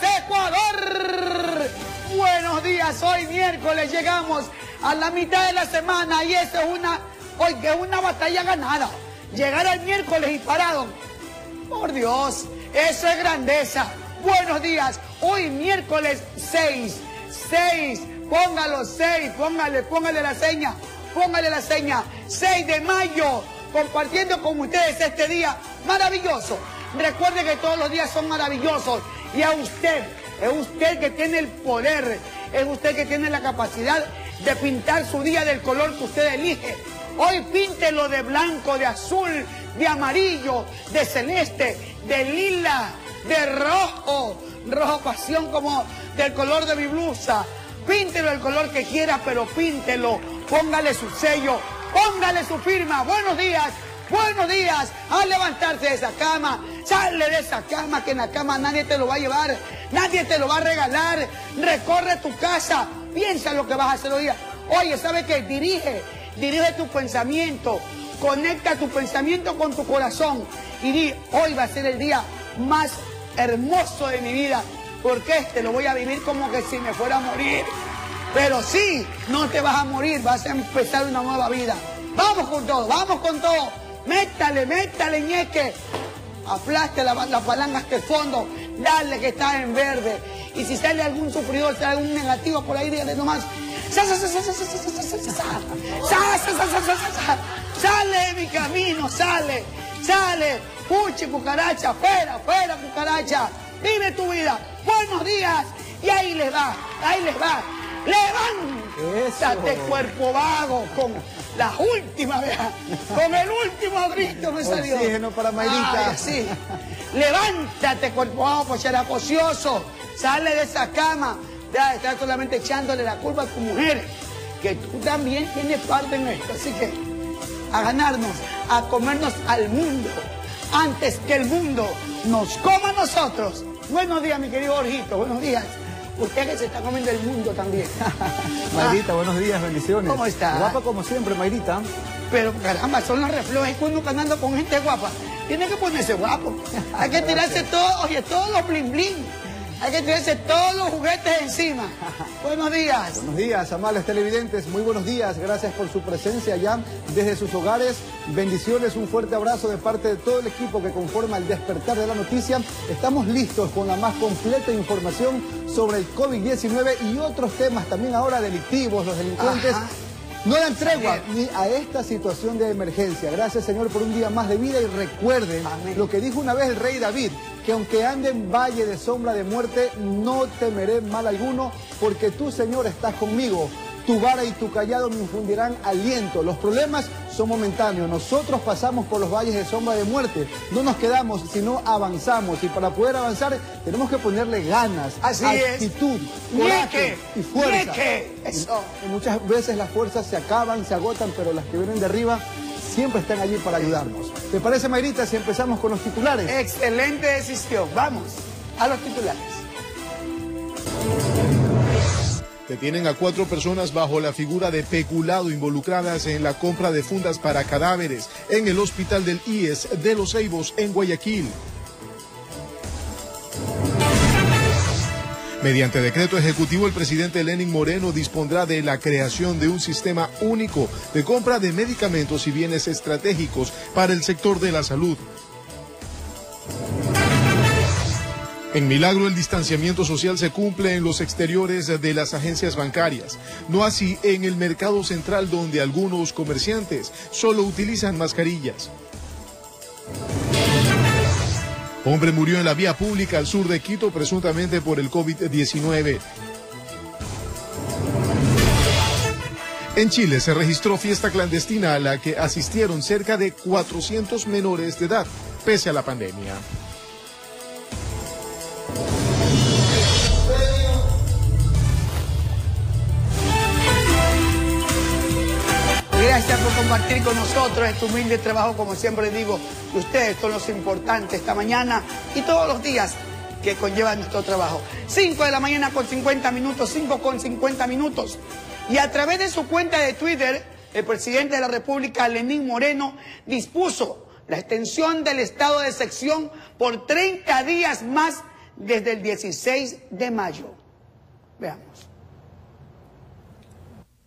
Ecuador. Buenos días, hoy miércoles llegamos a la mitad de la semana y eso es una, hoy que es una batalla ganada. Llegar al miércoles y parado. Por Dios, eso es grandeza. Buenos días, hoy miércoles 6, 6, póngalo 6, póngale, póngale la seña, póngale la seña, 6 de mayo, compartiendo con ustedes este día maravilloso. Recuerde que todos los días son maravillosos y a usted, es usted que tiene el poder, es usted que tiene la capacidad de pintar su día del color que usted elige. Hoy píntelo de blanco, de azul, de amarillo, de celeste, de lila, de rojo, rojo pasión como del color de mi blusa. Píntelo el color que quiera, pero píntelo, póngale su sello, póngale su firma. Buenos días, buenos días. A levantarse de esa cama, sale de esa cama, que en la cama nadie te lo va a llevar, nadie te lo va a regalar. Recorre tu casa, piensa lo que vas a hacer hoy. Oye, ¿sabe qué? Dirige, dirige tu pensamiento, conecta tu pensamiento con tu corazón y di, hoy va a ser el día más hermoso de mi vida, porque este lo voy a vivir como que si me fuera a morir. Pero sí, no te vas a morir, vas a empezar una nueva vida. Vamos con todo, vamos con todo. Métale, métale, ñeque. Aplaste la, la palanca hasta el fondo. Dale que está en verde. Y si sale algún sufridor, sale algún negativo por ahí, dígale nomás. Sale de mi camino, sale, sale. Puche, cucaracha, fuera, fuera, cucaracha. Vive tu vida. Buenos días. Y ahí les va, ahí les va. Levántate, cuerpo vago, con la última, vea, con el último grito me salió. Oxígeno para Mayrita. Ay, sí. Levántate, cuerpo será ocioso. Sale de esa cama. Ya estás solamente echándole la culpa a tu mujer, que tú también tienes parte en esto. Así que a ganarnos, a comernos al mundo, antes que el mundo nos coma a nosotros. Buenos días, mi querido Jorgito, buenos días. Usted que se está comiendo el mundo también. Mayrita, buenos días, bendiciones. ¿Cómo está? Guapa como siempre, Mayrita. Pero caramba, son los reflejos que uno andando con gente guapa. Tiene que ponerse guapo. Hay que tirarse todo, oye, todos los bling bling. Hay que tirarse todos los juguetes encima. Buenos días. Buenos días, amables televidentes. Muy buenos días. Gracias por su presencia allá desde sus hogares. Bendiciones, un fuerte abrazo de parte de todo el equipo que conforma el despertar de la noticia. Estamos listos con la más completa información sobre el COVID-19 y otros temas también ahora delictivos, los delincuentes. Ajá. No dan tregua ni a esta situación de emergencia. Gracias, Señor, por un día más de vida y recuerden Amén. lo que dijo una vez el rey David, que aunque ande en valle de sombra de muerte, no temeré mal alguno, porque tú, Señor, estás conmigo. Tu vara y tu callado me infundirán aliento. Los problemas son momentáneos. Nosotros pasamos por los valles de sombra de muerte. No nos quedamos, sino avanzamos. Y para poder avanzar tenemos que ponerle ganas, Así es. actitud, coraje Ñeque, y fuerza. ñeque. Eso. Y muchas veces las fuerzas se acaban, se agotan, pero las que vienen de arriba siempre están allí para ayudarnos. ¿Te parece, Mayrita, si empezamos con los titulares? Excelente decisión. Vamos a los titulares. Detienen a cuatro personas bajo la figura de peculado involucradas en la compra de fundas para cadáveres en el hospital del IES de Los Ceibos en Guayaquil. Mediante decreto ejecutivo, el presidente Lenin Moreno dispondrá de la creación de un sistema único de compra de medicamentos y bienes estratégicos para el sector de la salud. En Milagro el distanciamiento social se cumple en los exteriores de las agencias bancarias, no así en el mercado central donde algunos comerciantes solo utilizan mascarillas. Hombre murió en la vía pública al sur de Quito presuntamente por el COVID-19. En Chile se registró fiesta clandestina a la que asistieron cerca de 400 menores de edad, pese a la pandemia. Gracias por compartir con nosotros este humilde trabajo, como siempre digo, que ustedes son los importantes esta mañana y todos los días que conllevan nuestro trabajo. 5 de la mañana con 50 minutos, 5 con 50 minutos. Y a través de su cuenta de Twitter, el presidente de la República, Lenín Moreno, dispuso la extensión del estado de sección por 30 días más desde el 16 de mayo. Veamos.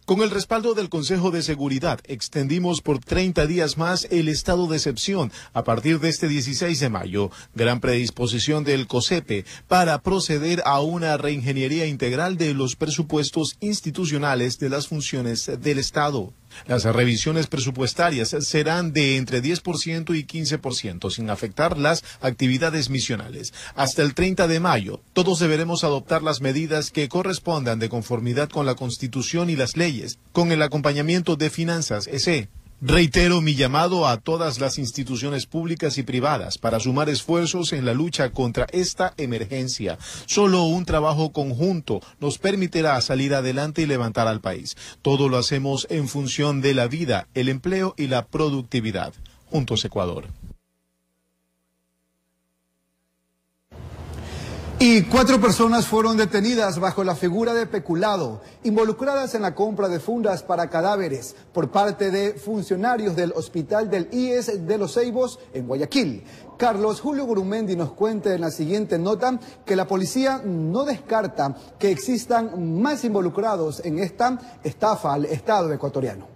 Con el respaldo del Consejo de Seguridad, extendimos por 30 días más el estado de excepción a partir de este 16 de mayo. Gran predisposición del COSEPE para proceder a una reingeniería integral de los presupuestos institucionales de las funciones del Estado. Las revisiones presupuestarias serán de entre 10% y 15% sin afectar las actividades misionales. Hasta el 30 de mayo, todos deberemos adoptar las medidas que correspondan de conformidad con la Constitución y las leyes, con el acompañamiento de Finanzas ESE. Reitero mi llamado a todas las instituciones públicas y privadas para sumar esfuerzos en la lucha contra esta emergencia. Solo un trabajo conjunto nos permitirá salir adelante y levantar al país. Todo lo hacemos en función de la vida, el empleo y la productividad. Juntos Ecuador. Y cuatro personas fueron detenidas bajo la figura de peculado, involucradas en la compra de fundas para cadáveres por parte de funcionarios del Hospital del IES de los Ceibos en Guayaquil. Carlos Julio Gurumendi nos cuenta en la siguiente nota que la policía no descarta que existan más involucrados en esta estafa al Estado ecuatoriano.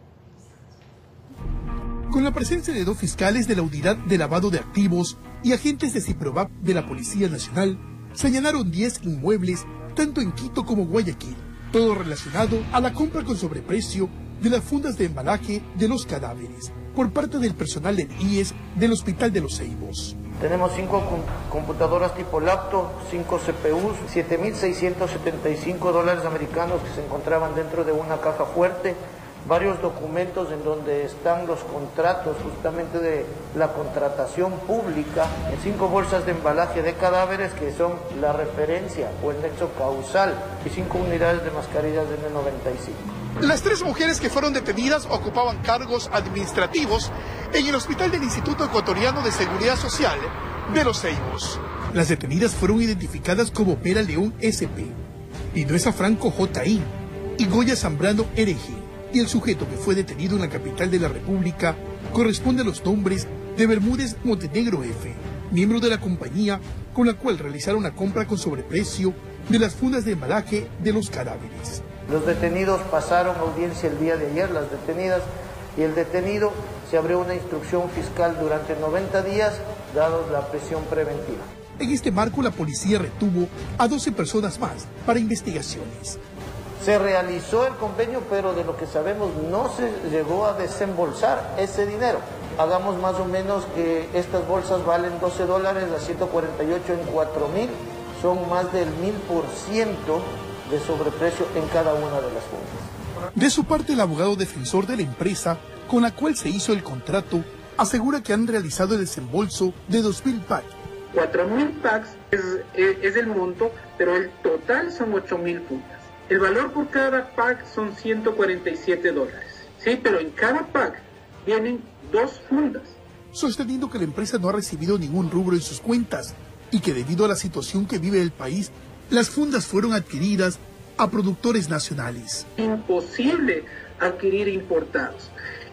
Con la presencia de dos fiscales de la Unidad de Lavado de Activos y agentes de CIPROVAP de la Policía Nacional, señalaron 10 inmuebles tanto en Quito como Guayaquil, todo relacionado a la compra con sobreprecio de las fundas de embalaje de los cadáveres por parte del personal del IES del Hospital de los Ceibos. Tenemos cinco computadoras tipo laptop, cinco CPUs, 7.675 dólares americanos que se encontraban dentro de una caja fuerte, varios documentos en donde están los contratos justamente de la contratación pública en cinco bolsas de embalaje de cadáveres que son la referencia o el nexo causal y cinco unidades de mascarillas de N95. Las tres mujeres que fueron detenidas ocupaban cargos administrativos en el Hospital del Instituto Ecuatoriano de Seguridad Social de Los Ceibos. Las detenidas fueron identificadas como Pera León SP, Pinoesa Franco JI y Goya Zambrano RG y el sujeto que fue detenido en la capital de la República corresponde a los nombres de Bermúdez Montenegro F, miembro de la compañía con la cual realizaron la compra con sobreprecio de las fundas de embalaje de los cadáveres. Los detenidos pasaron audiencia el día de ayer, las detenidas, y el detenido se abrió una instrucción fiscal durante 90 días, dados la presión preventiva. En este marco, la policía retuvo a 12 personas más para investigaciones. Se realizó el convenio, pero de lo que sabemos no se llegó a desembolsar ese dinero. Hagamos más o menos que estas bolsas valen 12 dólares, las 148 en 4 mil, son más del mil por ciento de sobreprecio en cada una de las fundas. De su parte, el abogado defensor de la empresa con la cual se hizo el contrato asegura que han realizado el desembolso de 2.000 packs. 4.000 packs es, es, el monto, pero el total son 8.000 fundas. El valor por cada pack son 147 dólares. Sí, pero en cada pack vienen dos fundas. Sosteniendo que la empresa no ha recibido ningún rubro en sus cuentas y que debido a la situación que vive el país, las fundas fueron adquiridas a productores nacionales. Imposible adquirir importados.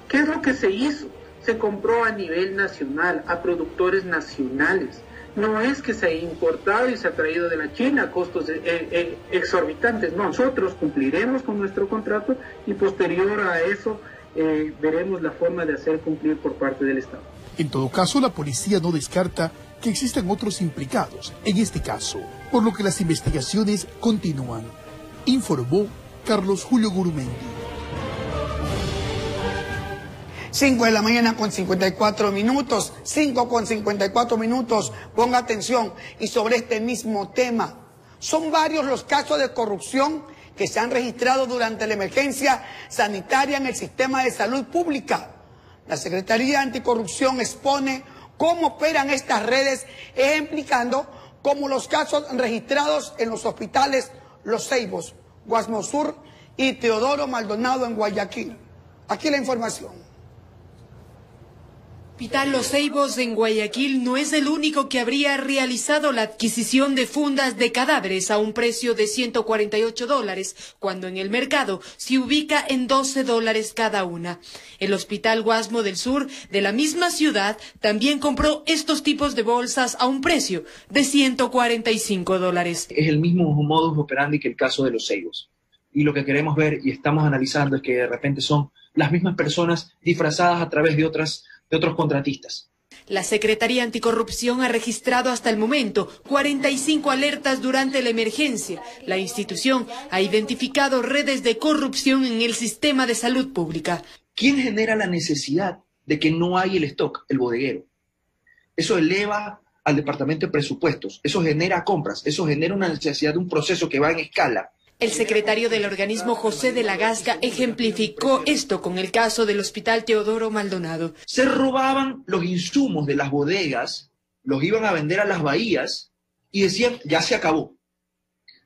¿Qué es lo que se hizo? Se compró a nivel nacional, a productores nacionales no es que se haya importado y se ha traído de la China a costos eh, eh, exorbitantes. No, nosotros cumpliremos con nuestro contrato y posterior a eso eh, veremos la forma de hacer cumplir por parte del Estado. En todo caso, la policía no descarta que existan otros implicados en este caso, por lo que las investigaciones continúan, informó Carlos Julio Gurumendi. 5 de la mañana con 54 minutos, 5 con 54 minutos, ponga atención, y sobre este mismo tema. Son varios los casos de corrupción que se han registrado durante la emergencia sanitaria en el sistema de salud pública. La Secretaría Anticorrupción expone cómo operan estas redes, ejemplificando como los casos registrados en los hospitales Los Ceibos, Guasmosur y Teodoro Maldonado en Guayaquil. Aquí la información. Hospital Los Ceibos en Guayaquil no es el único que habría realizado la adquisición de fundas de cadáveres a un precio de 148 dólares, cuando en el mercado se ubica en 12 dólares cada una. El Hospital Guasmo del Sur de la misma ciudad también compró estos tipos de bolsas a un precio de 145 dólares. Es el mismo modus operandi que el caso de Los Ceibos. Y lo que queremos ver y estamos analizando es que de repente son las mismas personas disfrazadas a través de otras de otros contratistas. La Secretaría Anticorrupción ha registrado hasta el momento 45 alertas durante la emergencia. La institución ha identificado redes de corrupción en el sistema de salud pública. ¿Quién genera la necesidad de que no hay el stock? El bodeguero. Eso eleva al departamento de presupuestos, eso genera compras, eso genera una necesidad de un proceso que va en escala el secretario del organismo José de la Gasca ejemplificó esto con el caso del Hospital Teodoro Maldonado. Se robaban los insumos de las bodegas, los iban a vender a las bahías y decían, ya se acabó.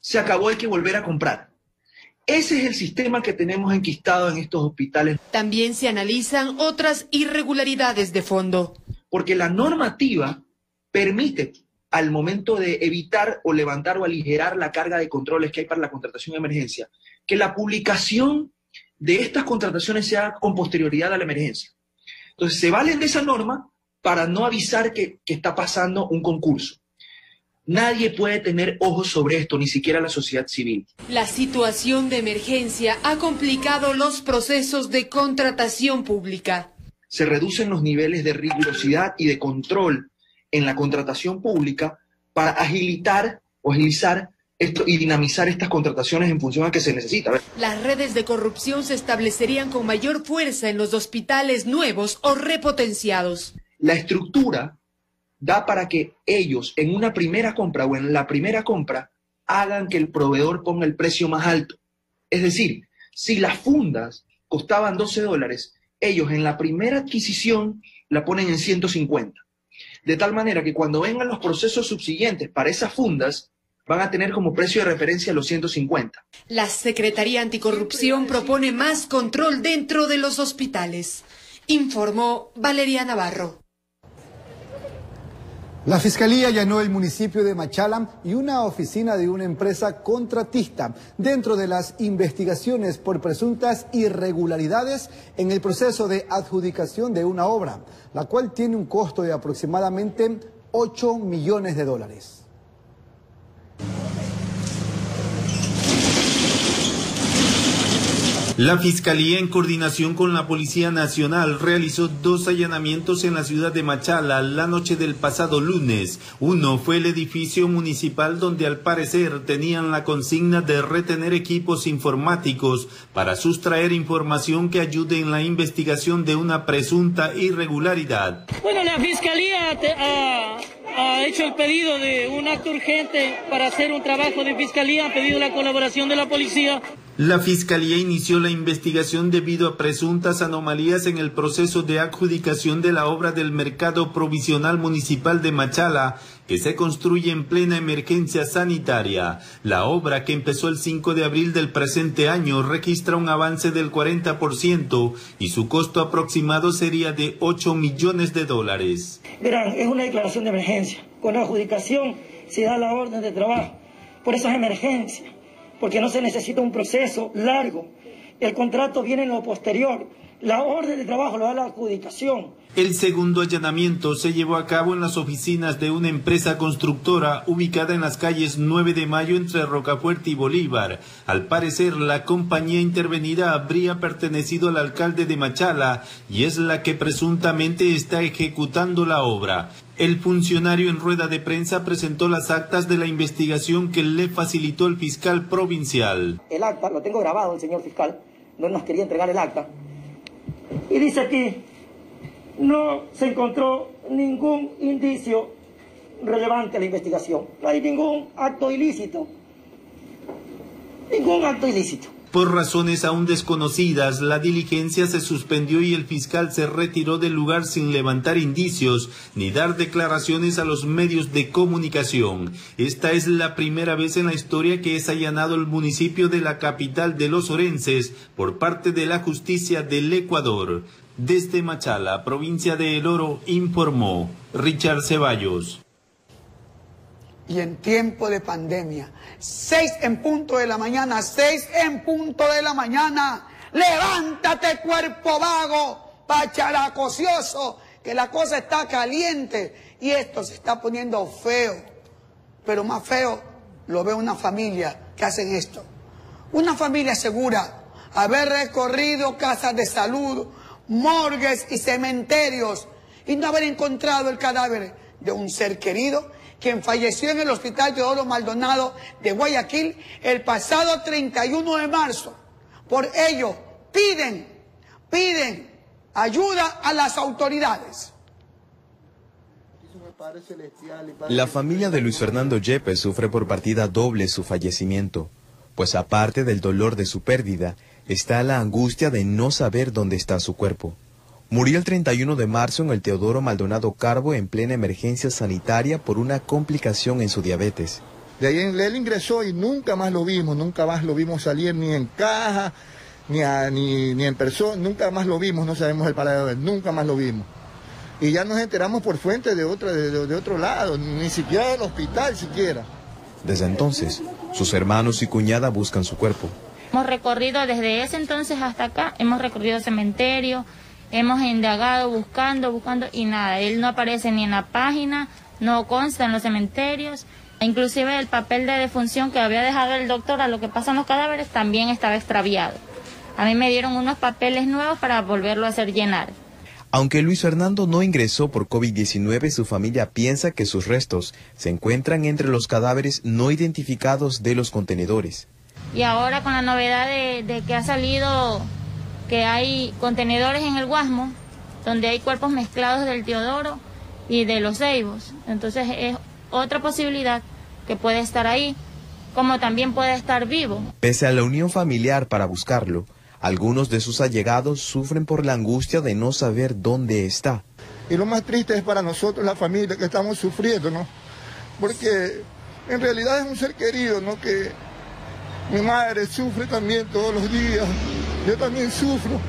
Se acabó, hay que volver a comprar. Ese es el sistema que tenemos enquistado en estos hospitales. También se analizan otras irregularidades de fondo. Porque la normativa permite al momento de evitar o levantar o aligerar la carga de controles que hay para la contratación de emergencia, que la publicación de estas contrataciones sea con posterioridad a la emergencia. Entonces, se valen de esa norma para no avisar que, que está pasando un concurso. Nadie puede tener ojos sobre esto, ni siquiera la sociedad civil. La situación de emergencia ha complicado los procesos de contratación pública. Se reducen los niveles de rigurosidad y de control en la contratación pública para agilitar o agilizar esto y dinamizar estas contrataciones en función a que se necesita. Las redes de corrupción se establecerían con mayor fuerza en los hospitales nuevos o repotenciados. La estructura da para que ellos en una primera compra o en la primera compra hagan que el proveedor ponga el precio más alto. Es decir, si las fundas costaban 12 dólares, ellos en la primera adquisición la ponen en 150 de tal manera que cuando vengan los procesos subsiguientes para esas fundas, van a tener como precio de referencia los 150. La Secretaría Anticorrupción propone más control dentro de los hospitales, informó Valeria Navarro. La Fiscalía allanó el municipio de Machala y una oficina de una empresa contratista dentro de las investigaciones por presuntas irregularidades en el proceso de adjudicación de una obra, la cual tiene un costo de aproximadamente 8 millones de dólares. La Fiscalía, en coordinación con la Policía Nacional, realizó dos allanamientos en la ciudad de Machala la noche del pasado lunes. Uno fue el edificio municipal donde al parecer tenían la consigna de retener equipos informáticos para sustraer información que ayude en la investigación de una presunta irregularidad. Bueno, la Fiscalía ha, hecho el pedido de un acto urgente para hacer un trabajo de Fiscalía, ha pedido la colaboración de la policía. La Fiscalía inició la investigación debido a presuntas anomalías en el proceso de adjudicación de la obra del Mercado Provisional Municipal de Machala, que se construye en plena emergencia sanitaria. La obra, que empezó el 5 de abril del presente año, registra un avance del 40% y su costo aproximado sería de 8 millones de dólares. Verán, es una declaración de emergencia. Con la adjudicación se da la orden de trabajo. Por eso es emergencia porque no se necesita un proceso largo. El contrato viene en lo posterior. La orden de trabajo lo da la adjudicación. El segundo allanamiento se llevó a cabo en las oficinas de una empresa constructora ubicada en las calles 9 de Mayo entre Rocafuerte y Bolívar. Al parecer, la compañía intervenida habría pertenecido al alcalde de Machala y es la que presuntamente está ejecutando la obra. El funcionario en rueda de prensa presentó las actas de la investigación que le facilitó el fiscal provincial. El acta, lo tengo grabado el señor fiscal, no nos quería entregar el acta. Y dice aquí, no se encontró ningún indicio relevante a la investigación. No hay ningún acto ilícito. Ningún acto ilícito. Por razones aún desconocidas, la diligencia se suspendió y el fiscal se retiró del lugar sin levantar indicios ni dar declaraciones a los medios de comunicación. Esta es la primera vez en la historia que es allanado el municipio de la capital de los Orenses por parte de la justicia del Ecuador. Desde Machala, provincia de El Oro, informó Richard Ceballos. Y en tiempo de pandemia, seis en punto de la mañana, seis en punto de la mañana, levántate cuerpo vago, pacharacocioso, que la cosa está caliente y esto se está poniendo feo. Pero más feo lo ve una familia que hacen esto. Una familia segura, haber recorrido casas de salud, morgues y cementerios y no haber encontrado el cadáver de un ser querido quien falleció en el Hospital Teodoro Maldonado de Guayaquil el pasado 31 de marzo. Por ello, piden, piden ayuda a las autoridades. La familia de Luis Fernando Yepes sufre por partida doble su fallecimiento, pues aparte del dolor de su pérdida, está la angustia de no saber dónde está su cuerpo. Murió el 31 de marzo en el Teodoro Maldonado Carbo en plena emergencia sanitaria por una complicación en su diabetes. De ahí él ingresó y nunca más lo vimos, nunca más lo vimos salir ni en caja, ni, ni, en persona, nunca más lo vimos, no sabemos el paradero de él, nunca más lo vimos y ya nos enteramos por fuente de otro, de, otro lado, ni siquiera del hospital siquiera. Desde entonces, sus hermanos y cuñada buscan su cuerpo. Hemos recorrido desde ese entonces hasta acá, hemos recorrido cementerio, hemos indagado buscando, buscando y nada, él no aparece ni en la página, no consta en los cementerios, inclusive el papel de defunción que había dejado el doctor a lo que pasan los cadáveres también estaba extraviado. A mí me dieron unos papeles nuevos para volverlo a hacer llenar. Aunque Luis Fernando no ingresó por COVID-19, su familia piensa que sus restos se encuentran entre los cadáveres no identificados de los contenedores. Y ahora con la novedad de, que ha salido que hay contenedores en el Guasmo, donde hay cuerpos mezclados del Teodoro y de los Ceibos. Entonces es otra posibilidad que puede estar ahí, como también puede estar vivo. Pese a la unión familiar para buscarlo, algunos de sus allegados sufren por la angustia de no saber dónde está. Y lo más triste es para nosotros, la familia, que estamos sufriendo, ¿no? Porque en realidad es un ser querido, ¿no? Que mi madre sufre también todos los días, yo también sufro,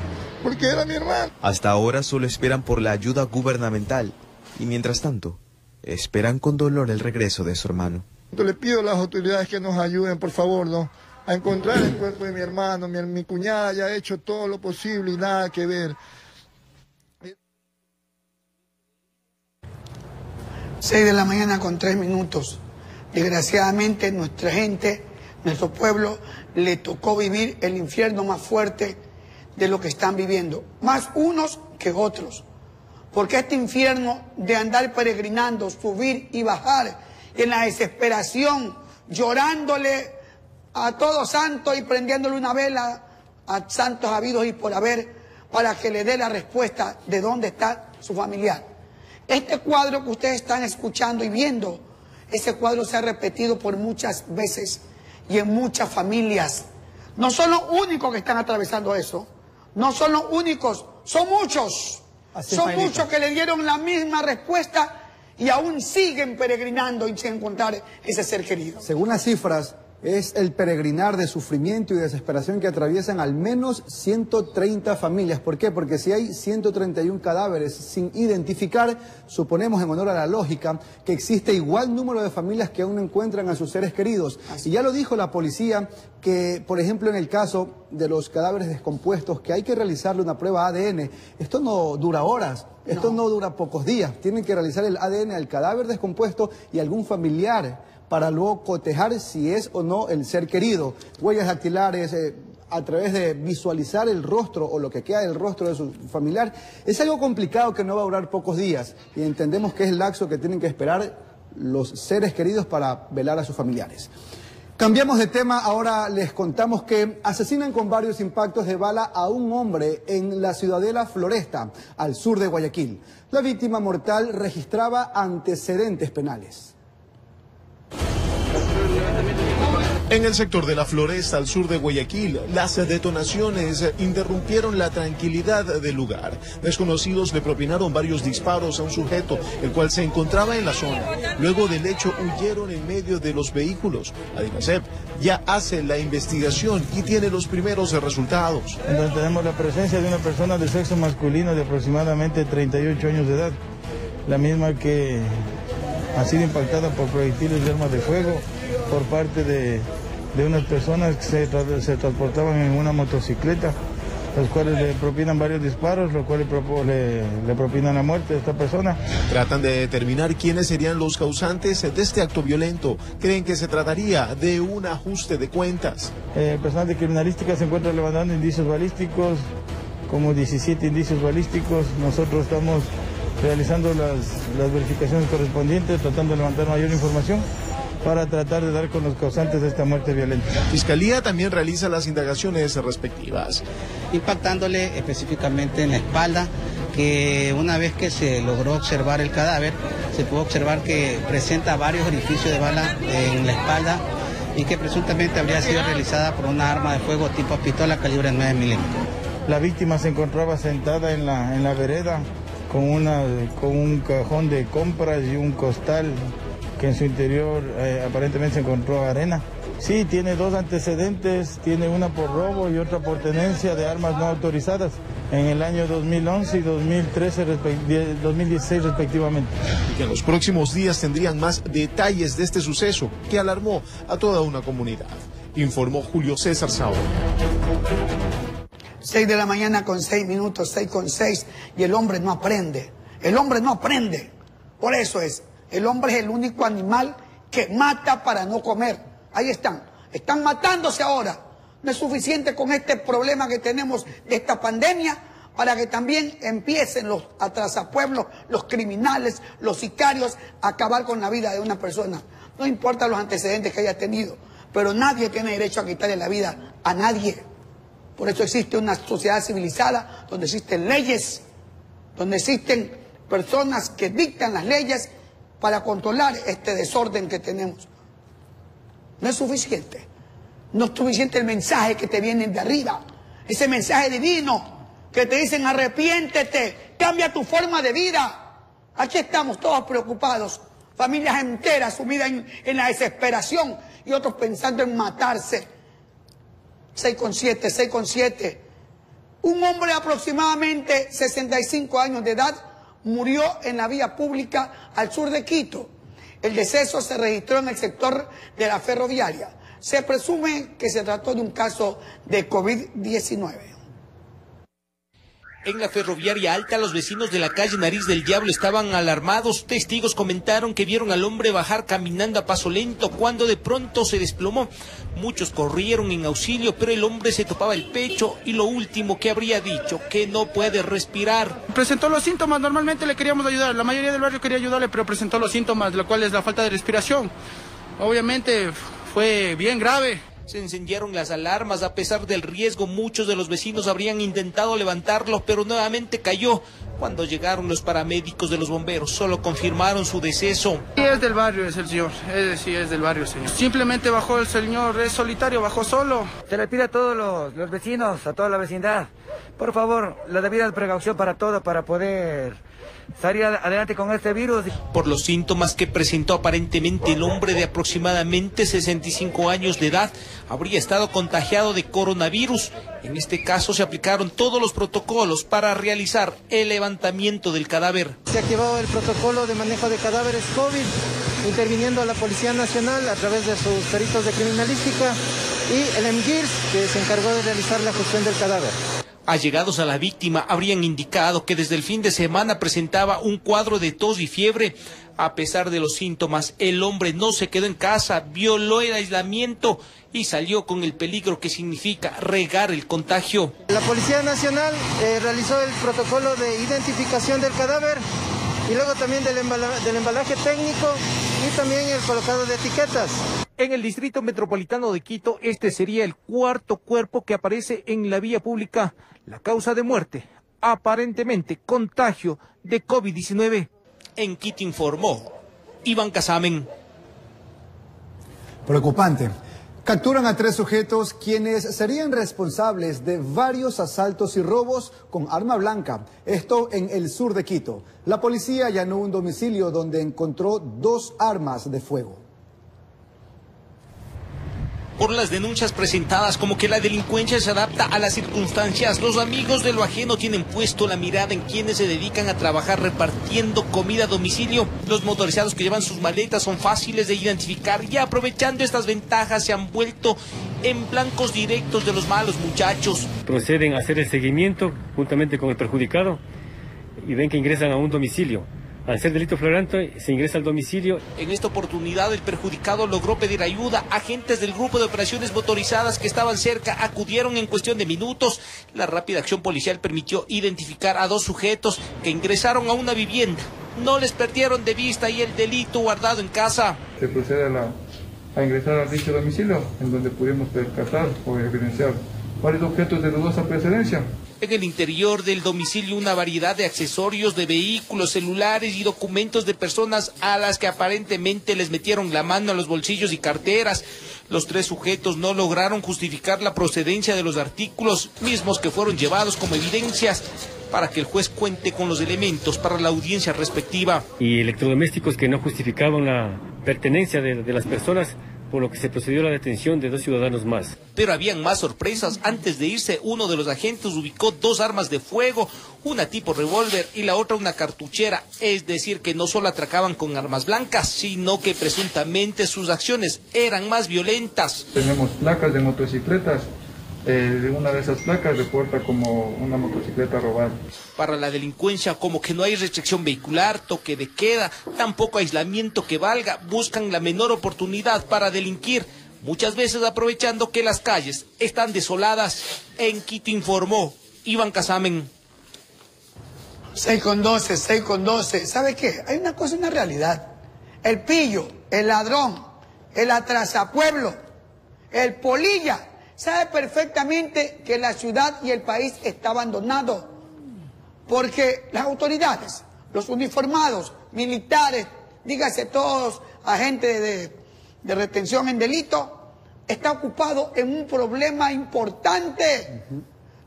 porque era mi hermano. Hasta ahora solo esperan por la ayuda gubernamental y mientras tanto, esperan con dolor el regreso de su hermano. Le pido a las autoridades que nos ayuden, por favor, ¿no? a encontrar el cuerpo de mi hermano. Mi, cuñada ya ha hecho todo lo posible y nada que ver. Seis de la mañana con tres minutos. Desgraciadamente nuestra gente, nuestro pueblo, le tocó vivir el infierno más fuerte de lo que están viviendo. Más unos que otros. Porque este infierno de andar peregrinando, subir y bajar, en la desesperación, llorándole a todos santos y prendiéndole una vela a santos habidos y por haber para que le dé la respuesta de dónde está su familiar. Este cuadro que ustedes están escuchando y viendo, ese cuadro se ha repetido por muchas veces y en muchas familias. No son los únicos que están atravesando eso, no son los únicos, son muchos. son muchos que le dieron la misma respuesta y aún siguen peregrinando y sin encontrar ese ser querido. Según las cifras, es el peregrinar de sufrimiento y desesperación que atraviesan al menos 130 familias. ¿Por qué? Porque si hay 131 cadáveres sin identificar, suponemos en honor a la lógica que existe igual número de familias que aún no encuentran a sus seres queridos. Y ya lo dijo la policía que, por ejemplo, en el caso de los cadáveres descompuestos, que hay que realizarle una prueba ADN, esto no dura horas, esto no, no dura pocos días, tienen que realizar el ADN al cadáver descompuesto y algún familiar para luego cotejar si es o no el ser querido. Huellas dactilares, eh, a través de visualizar el rostro o lo que queda del rostro de su familiar, es algo complicado que no va a durar pocos días y entendemos que es el laxo que tienen que esperar los seres queridos para velar a sus familiares. Cambiamos de tema, ahora les contamos que asesinan con varios impactos de bala a un hombre en la ciudadela Floresta, al sur de Guayaquil. La víctima mortal registraba antecedentes penales. En el sector de la floresta al sur de Guayaquil, las detonaciones interrumpieron la tranquilidad del lugar. Desconocidos le propinaron varios disparos a un sujeto, el cual se encontraba en la zona. Luego del hecho huyeron en medio de los vehículos. Además, ya hace la investigación y tiene los primeros resultados. Entonces tenemos la presencia de una persona de sexo masculino de aproximadamente 38 años de edad, la misma que ha sido impactada por proyectiles de armas de fuego por parte de de unas personas que se, transportaban en una motocicleta, los cuales le propinan varios disparos, los cuales le, le, propinan la muerte de esta persona. Tratan de determinar quiénes serían los causantes de este acto violento. Creen que se trataría de un ajuste de cuentas. Eh, el personal de criminalística se encuentra levantando indicios balísticos, como 17 indicios balísticos. Nosotros estamos realizando las, las verificaciones correspondientes, tratando de levantar mayor información para tratar de dar con los causantes de esta muerte violenta. Fiscalía también realiza las indagaciones respectivas. Impactándole específicamente en la espalda, que una vez que se logró observar el cadáver, se pudo observar que presenta varios orificios de bala en la espalda y que presuntamente habría sido realizada por una arma de fuego tipo pistola calibre 9 milímetros. La víctima se encontraba sentada en la, en la vereda con, una, con un cajón de compras y un costal que en su interior eh, aparentemente se encontró arena. Sí, tiene dos antecedentes, tiene una por robo y otra por tenencia de armas no autorizadas en el año 2011 y 2013, 2016 respectivamente. Y que en los próximos días tendrían más detalles de este suceso que alarmó a toda una comunidad, informó Julio César Saúl. 6 de la mañana con 6 minutos, 6 con 6, y el hombre no aprende. El hombre no aprende. Por eso es, el hombre es el único animal que mata para no comer. Ahí están. Están matándose ahora. No es suficiente con este problema que tenemos de esta pandemia para que también empiecen los atrasapueblos, los criminales, los sicarios a acabar con la vida de una persona. No importa los antecedentes que haya tenido, pero nadie tiene derecho a quitarle la vida a nadie. Por eso existe una sociedad civilizada donde existen leyes, donde existen personas que dictan las leyes para controlar este desorden que tenemos. No es suficiente. No es suficiente el mensaje que te viene de arriba. Ese mensaje divino que te dicen arrepiéntete, cambia tu forma de vida. Aquí estamos todos preocupados. Familias enteras sumidas en, en la desesperación y otros pensando en matarse. 6 con 7, 6 con 7. Un hombre de aproximadamente 65 años de edad murió en la vía pública al sur de Quito. El deceso se registró en el sector de la ferroviaria. Se presume que se trató de un caso de COVID-19. En la ferroviaria alta, los vecinos de la calle Nariz del Diablo estaban alarmados. Testigos comentaron que vieron al hombre bajar caminando a paso lento cuando de pronto se desplomó. Muchos corrieron en auxilio, pero el hombre se topaba el pecho y lo último que habría dicho, que no puede respirar. Presentó los síntomas, normalmente le queríamos ayudar, la mayoría del barrio quería ayudarle, pero presentó los síntomas, lo cual es la falta de respiración. Obviamente fue bien grave. Se encendieron las alarmas. A pesar del riesgo, muchos de los vecinos habrían intentado levantarlo, pero nuevamente cayó. Cuando llegaron los paramédicos de los bomberos, solo confirmaron su deceso. Sí, es del barrio, es el señor. Es, sí, es del barrio, señor. Simplemente bajó el señor, es solitario, bajó solo. Se le pide a todos los, los vecinos, a toda la vecindad, por favor, la debida precaución para todo, para poder salir adelante con este virus. Por los síntomas que presentó aparentemente el hombre de aproximadamente 65 años de edad, habría estado contagiado de coronavirus. En este caso se aplicaron todos los protocolos para realizar el levantamiento del cadáver. Se activó el protocolo de manejo de cadáveres COVID, interviniendo a la Policía Nacional a través de sus peritos de criminalística y el MGIRS, que se encargó de realizar la gestión del cadáver. Allegados a la víctima habrían indicado que desde el fin de semana presentaba un cuadro de tos y fiebre. A pesar de los síntomas, el hombre no se quedó en casa, violó el aislamiento y salió con el peligro que significa regar el contagio. La Policía Nacional eh, realizó el protocolo de identificación del cadáver y luego también del, del embalaje técnico y también el colocado de etiquetas. En el Distrito Metropolitano de Quito, este sería el cuarto cuerpo que aparece en la vía pública. La causa de muerte, aparentemente contagio de COVID-19. En Quito informó Iván Casamen. Preocupante. Capturan a tres sujetos quienes serían responsables de varios asaltos y robos con arma blanca. Esto en el sur de Quito. La policía allanó un domicilio donde encontró dos armas de fuego por las denuncias presentadas como que la delincuencia se adapta a las circunstancias. Los amigos de lo ajeno tienen puesto la mirada en quienes se dedican a trabajar repartiendo comida a domicilio. Los motorizados que llevan sus maletas son fáciles de identificar y aprovechando estas ventajas se han vuelto en blancos directos de los malos muchachos. Proceden a hacer el seguimiento juntamente con el perjudicado y ven que ingresan a un domicilio al ser delito flagrante, se ingresa al domicilio. En esta oportunidad, el perjudicado logró pedir ayuda. Agentes del grupo de operaciones motorizadas que estaban cerca acudieron en cuestión de minutos. La rápida acción policial permitió identificar a dos sujetos que ingresaron a una vivienda. No les perdieron de vista y el delito guardado en casa. Se procede a, a ingresar al dicho domicilio, en donde pudimos percatar o evidenciar varios objetos de dudosa precedencia en el interior del domicilio una variedad de accesorios de vehículos, celulares y documentos de personas a las que aparentemente les metieron la mano a los bolsillos y carteras. Los tres sujetos no lograron justificar la procedencia de los artículos mismos que fueron llevados como evidencias para que el juez cuente con los elementos para la audiencia respectiva. Y electrodomésticos que no justificaban la pertenencia de, de las personas por lo que se procedió a la detención de dos ciudadanos más. Pero habían más sorpresas. Antes de irse, uno de los agentes ubicó dos armas de fuego, una tipo revólver y la otra una cartuchera. Es decir, que no solo atracaban con armas blancas, sino que presuntamente sus acciones eran más violentas. Tenemos placas de motocicletas eh, una de esas placas reporta como una motocicleta robada. Para la delincuencia, como que no hay restricción vehicular, toque de queda, tampoco aislamiento que valga, buscan la menor oportunidad para delinquir, muchas veces aprovechando que las calles están desoladas. En Quito informó Iván Casamen. 6 con 12, 6 con 12. ¿Sabe qué? Hay una cosa, una realidad. El pillo, el ladrón, el atrasapueblo, el polilla sabe perfectamente que la ciudad y el país está abandonado porque las autoridades, los uniformados, militares, dígase todos agentes de, retención en delito, está ocupado en un problema importante,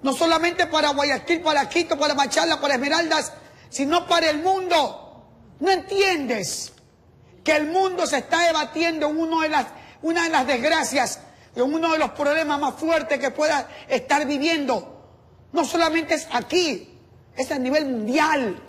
no solamente para Guayaquil, para Quito, para Machala, para Esmeraldas, sino para el mundo. ¿No entiendes que el mundo se está debatiendo en uno de las, una de las desgracias uno de los problemas más fuertes que pueda estar viviendo. No solamente es aquí, es a nivel mundial.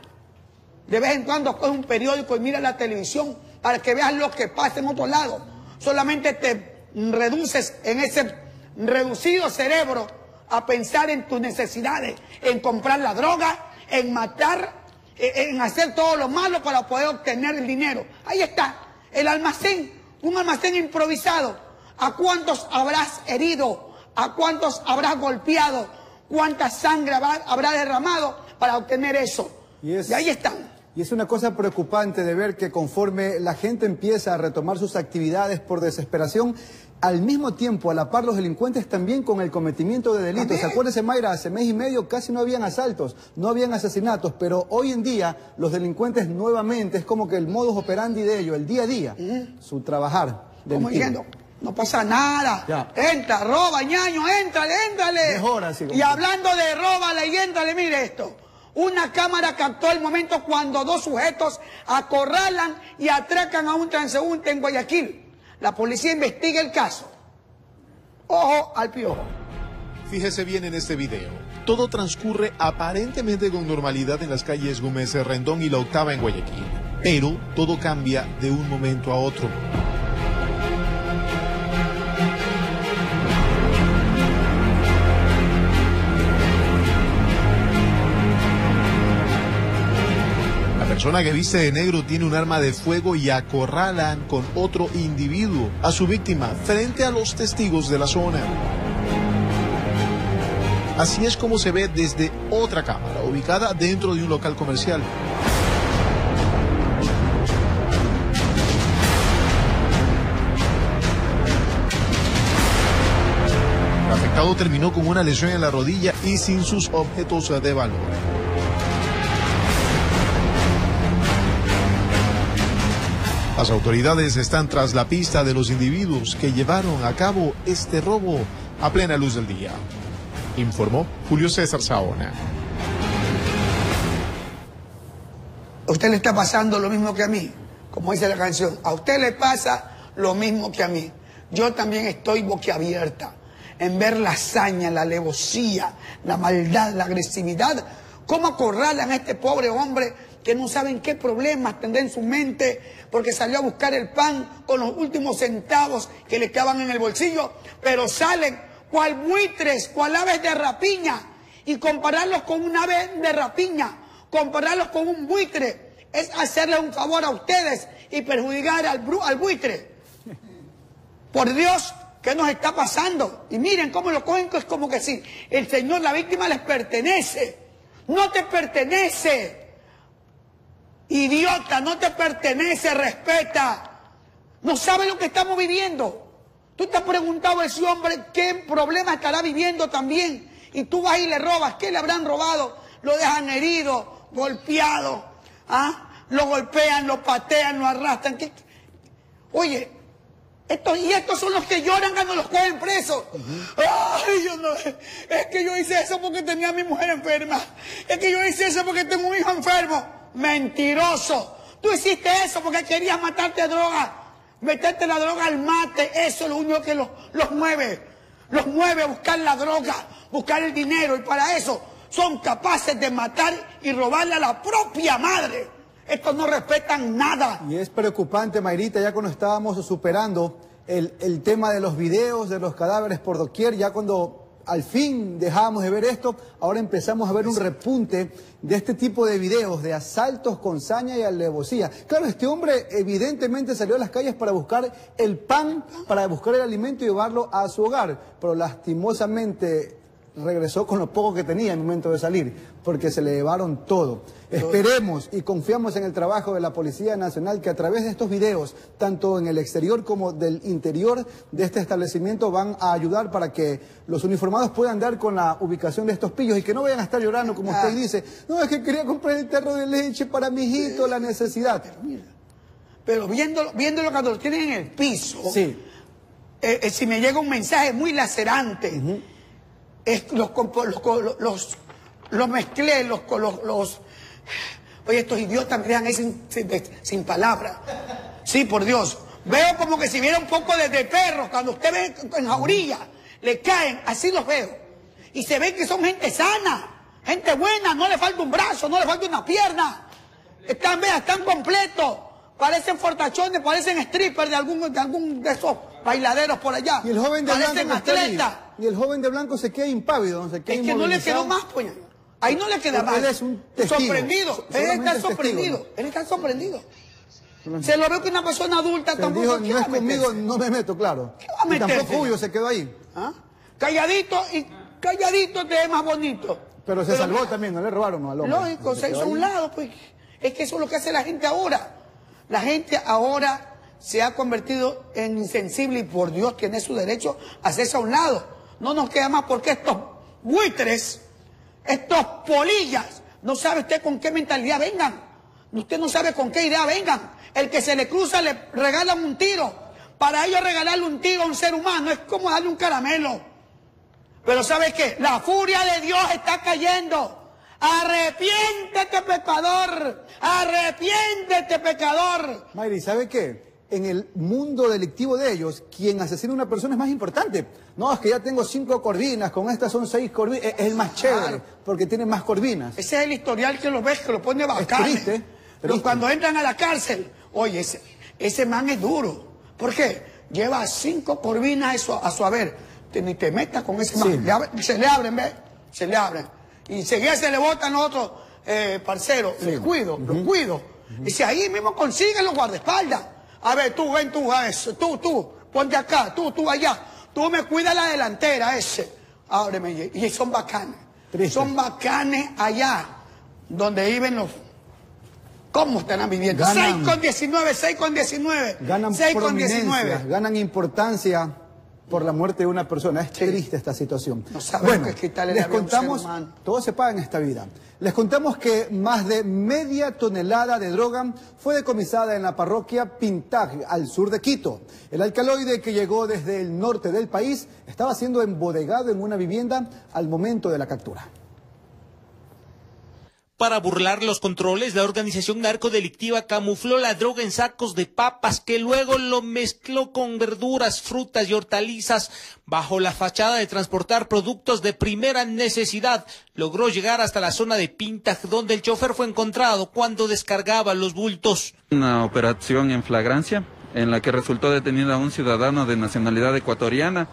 De vez en cuando coge un periódico y mira la televisión para que veas lo que pasa en otro lado. Solamente te reduces en ese reducido cerebro a pensar en tus necesidades, en comprar la droga, en matar, en hacer todo lo malo para poder obtener el dinero. Ahí está, el almacén, un almacén improvisado ¿A cuántos habrás herido? ¿A cuántos habrás golpeado? ¿Cuánta sangre habrá, derramado para obtener eso? Y, ahí están. Y es una cosa preocupante de ver que conforme la gente empieza a retomar sus actividades por desesperación, al mismo tiempo, a la par los delincuentes también con el cometimiento de delitos. Acuérdese, Mayra, hace mes y medio casi no habían asaltos, no habían asesinatos, pero hoy en día los delincuentes nuevamente es como que el modus operandi de ellos, el día a día, su trabajar. Diciendo, no pasa nada. Entra, roba, ñaño, éntrale, éntrale. y hablando de róbale y éntrale, mire esto. Una cámara captó el momento cuando dos sujetos acorralan y atracan a un transeúnte en Guayaquil. La policía investiga el caso. Ojo al piojo. Fíjese bien en este video. Todo transcurre aparentemente con normalidad en las calles Gómez Rendón y La Octava en Guayaquil. Pero todo cambia de un momento a otro. Persona que viste de negro tiene un arma de fuego y acorralan con otro individuo a su víctima frente a los testigos de la zona. Así es como se ve desde otra cámara, ubicada dentro de un local comercial. El afectado terminó con una lesión en la rodilla y sin sus objetos de valor. Las autoridades están tras la pista de los individuos que llevaron a cabo este robo a plena luz del día. Informó Julio César Saona. A usted le está pasando lo mismo que a mí, como dice la canción. A usted le pasa lo mismo que a mí. Yo también estoy boquiabierta en ver la hazaña, la alevosía, la maldad, la agresividad. ¿Cómo acorralan a este pobre hombre que no saben qué problemas tendrá en su mente porque salió a buscar el pan con los últimos centavos que le quedaban en el bolsillo, pero salen cual buitres, cual aves de rapiña y compararlos con un ave de rapiña, compararlos con un buitre es hacerle un favor a ustedes y perjudicar al, al buitre. Por Dios, ¿qué nos está pasando? Y miren cómo lo cogen, es como que si el Señor, la víctima les pertenece. No te pertenece. Idiota, no te pertenece, respeta. No sabe lo que estamos viviendo. Tú te has preguntado a ese hombre qué problema estará viviendo también. Y tú vas y le robas. ¿Qué le habrán robado? Lo dejan herido, golpeado. ¿ah? Lo golpean, lo patean, lo arrastran. ¿Qué- Oye, estos, y estos son los que lloran cuando los cogen presos. Ay, yo no, es que yo hice eso porque tenía a mi mujer enferma. Es que yo hice eso porque tengo un hijo enfermo. Mentiroso. Tú hiciste eso porque querías matarte droga. Meterte la droga al mate. Eso es lo único que los, los mueve. Los mueve a buscar la droga, buscar el dinero. Y para eso son capaces de matar y robarle a la propia madre. Estos no respetan nada. Y es preocupante, Mayrita, ya cuando estábamos superando el, el tema de los videos, de los cadáveres por doquier, ya cuando al fin dejábamos de ver esto, ahora empezamos a ver un repunte de este tipo de videos, de asaltos con saña y alevosía. Claro, este hombre evidentemente salió a las calles para buscar el pan, para buscar el alimento y llevarlo a su hogar, pero lastimosamente regresó con lo poco que tenía en el momento de salir, porque se le llevaron todo. Esperemos y confiamos en el trabajo de la Policía Nacional que a través de estos videos, tanto en el exterior como del interior de este establecimiento, van a ayudar para que los uniformados puedan dar con la ubicación de estos pillos y que no vayan a estar llorando, como usted dice, no, es que quería comprar el tarro de leche para mi hijito, la necesidad. Pero viéndolo, viéndolo cuando lo tienen en el piso, Sí. eh, eh, si me llega un mensaje muy lacerante, compo- los, los, los, mezclé, los, los, Oye, estos idiotas me dejan ahí sin, palabras. Sí, por Dios. Veo como que si viera un poco de, perros, cuando usted ve en jaurilla, le caen, así los veo. Y se ve que son gente sana, gente buena, no le falta un brazo, no le falta una pierna. Están, vea, están completos. Parecen fortachones, parecen strippers de algún, de algún de esos bailaderos por allá. Y el joven de parecen blanco atletas. y el joven de blanco se queda impávido, no se queda Es que no le quedó más, pues. Ahí no le queda más. él es un testigo. Sorprendido. So- Él está es testigo, sorprendido. Él está sorprendido. Se lo ve que una persona adulta Se tampoco dijo, ¿qué no es conmigo, no me meto, claro. va a Y meterse? tampoco Julio se quedó ahí. ¿Ah? Calladito y calladito te ve más bonito. Pero se salvó también, no le robaron no, al hombre. Lógico, se hizo a un lado, pues. Es que eso es lo que hace la gente ahora. La gente ahora se ha convertido en insensible y por Dios tiene su derecho a hacerse a un lado. No nos queda más porque estos buitres, estos polillas, no sabe usted con qué mentalidad vengan. Usted no sabe con qué idea vengan. El que se le cruza le regalan un tiro. Para ellos regalarle un tiro a un ser humano es como darle un caramelo. Pero ¿sabe qué? La furia de Dios está cayendo. Arrepiéntete, pecador. Arrepiéntete, pecador. Mayri, ¿sabe qué? En el mundo delictivo de ellos, quien asesina a una persona es más importante. No, es que ya tengo cinco corvinas, con estas son seis corvinas. Es el más chévere, porque tiene más corvinas. Ese es el historial que lo ves, que lo pone bacán. triste, Pero cuando entran a la cárcel, oye, ese, ese man es duro. ¿Por qué? Lleva cinco corvinas a su, a su haber. Te- ni te metas con ese man. Le abre- se le abren, ¿ves? Se le abren. Y enseguida se le botan los otros eh, parceros. Les cuido, los cuido. Dice, ahí mismo consiguen los guardaespaldas. A ver, tú, ven tú, a eso. Tú, tú, ponte acá, tú, tú allá. Tú me cuidas la delantera, ese. Ábreme. Y son bacanes. Son bacanes allá, donde viven los... ¿Cómo estarán viviendo? Ganan- 6 con 19, 6 con 19. Ganan 6 con prominencia, 19. ganan importancia por la muerte de una persona. Es triste esta situación. No sabemos bueno, qué quitarle les contamos, todo se paga en esta vida. Les contamos que más de media tonelada de droga fue decomisada en la parroquia Pintag, al sur de Quito. El alcaloide que llegó desde el norte del país estaba siendo embodegado en una vivienda al momento de la captura. Para burlar los controles, la organización narcodelictiva camufló la droga en sacos de papas que luego lo mezcló con verduras, frutas y hortalizas bajo la fachada de transportar productos de primera necesidad. Logró llegar hasta la zona de Pintaj, donde el chofer fue encontrado cuando descargaba los bultos. Una operación en flagrancia en la que resultó detenido un ciudadano de nacionalidad ecuatoriana.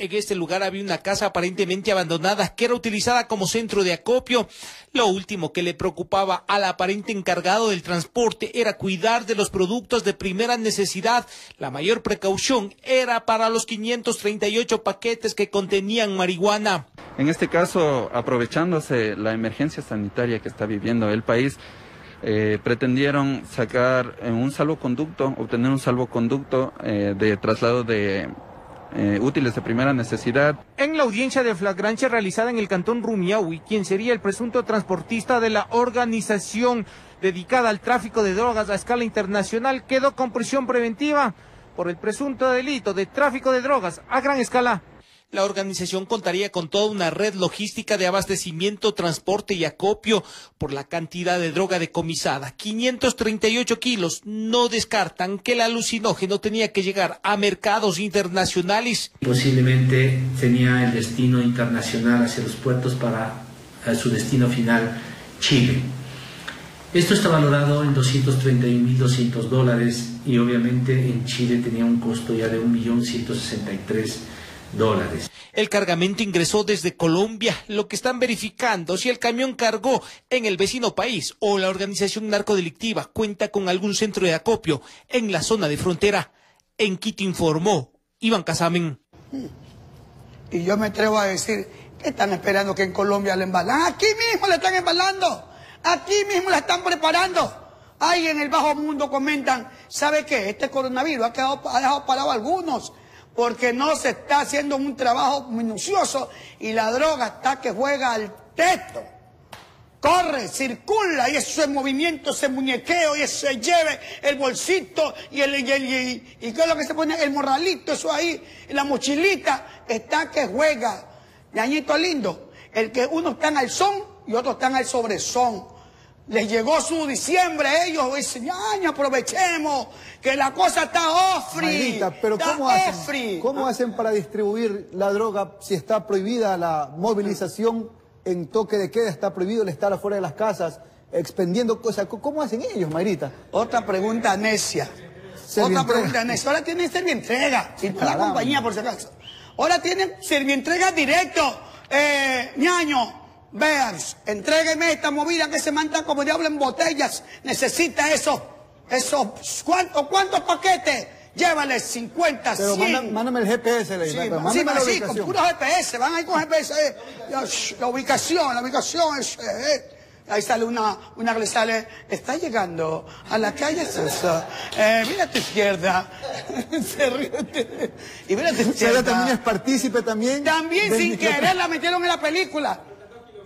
En este lugar había una casa aparentemente abandonada que era utilizada como centro de acopio. Lo último que le preocupaba al aparente encargado del transporte era cuidar de los productos de primera necesidad. La mayor precaución era para los 538 paquetes que contenían marihuana. En este caso, aprovechándose la emergencia sanitaria que está viviendo el país, eh, pretendieron sacar eh, un salvoconducto, obtener un salvoconducto eh, de traslado de eh, útiles de primera necesidad. En la audiencia de flagrancia realizada en el cantón Rumiahui, quien sería el presunto transportista de la organización dedicada al tráfico de drogas a escala internacional, quedó con prisión preventiva por el presunto delito de tráfico de drogas a gran escala. La organización contaría con toda una red logística de abastecimiento, transporte y acopio por la cantidad de droga decomisada. 538 kilos. No descartan que el alucinógeno tenía que llegar a mercados internacionales. Posiblemente tenía el destino internacional hacia los puertos para eh, su destino final, Chile. Esto está valorado en 231.200 dólares y obviamente en Chile tenía un costo ya de 1.163.000 dólares. El cargamento ingresó desde Colombia, lo que están verificando si el camión cargó en el vecino país o la organización narcodelictiva cuenta con algún centro de acopio en la zona de frontera. En Quito informó Iván Casamen. Y yo me atrevo a decir, ¿qué están esperando que en Colombia le embalan? Aquí mismo le están embalando. Aquí mismo la están preparando. Ahí en el bajo mundo comentan, ¿sabe qué? Este coronavirus ha, quedado, ha dejado parado a algunos porque no se está haciendo un trabajo minucioso y la droga está que juega al teto. Corre, circula y ese movimiento, ese muñequeo y ese lleve el bolsito y el, y, y qué es lo que se pone, el morralito, eso ahí, la mochilita, está que juega. Ñañito lindo, el que unos están al son y otros están al sobresón. Les llegó su diciembre, ellos dicen, ñaña, aprovechemos, que la cosa está ofri. Mayrita, pero está ¿cómo hacen, ofri. ¿cómo hacen para distribuir la droga si está prohibida la movilización en toque de queda, está prohibido el estar afuera de las casas, expendiendo cosas? ¿Cómo hacen ellos, Mayrita? Otra pregunta necia. Otra pregunta necia. Ahora tienen servientrega. Y una Caramba. compañía, por si acaso. Ahora tienen servientrega directo. Eh, ñaño, veas, entrégueme esta movida que se manda como diablo en botellas. Necesita eso. Esos, ¿cuántos, cuántos paquetes? Llévale 50, Pero 100. manda- mándame el GPS, le Sí, sí, mándame la sí, con puro GPS, van ahí con GPS. eh. La, ubicación, la ubicación es... eh, eh. Ahí sale una, una que le sale, está llegando a la calle Sosa. Eh, mira a tu izquierda. Se ríe. Y mira a tu izquierda. también es partícipe también. También sin querer la metieron en la película.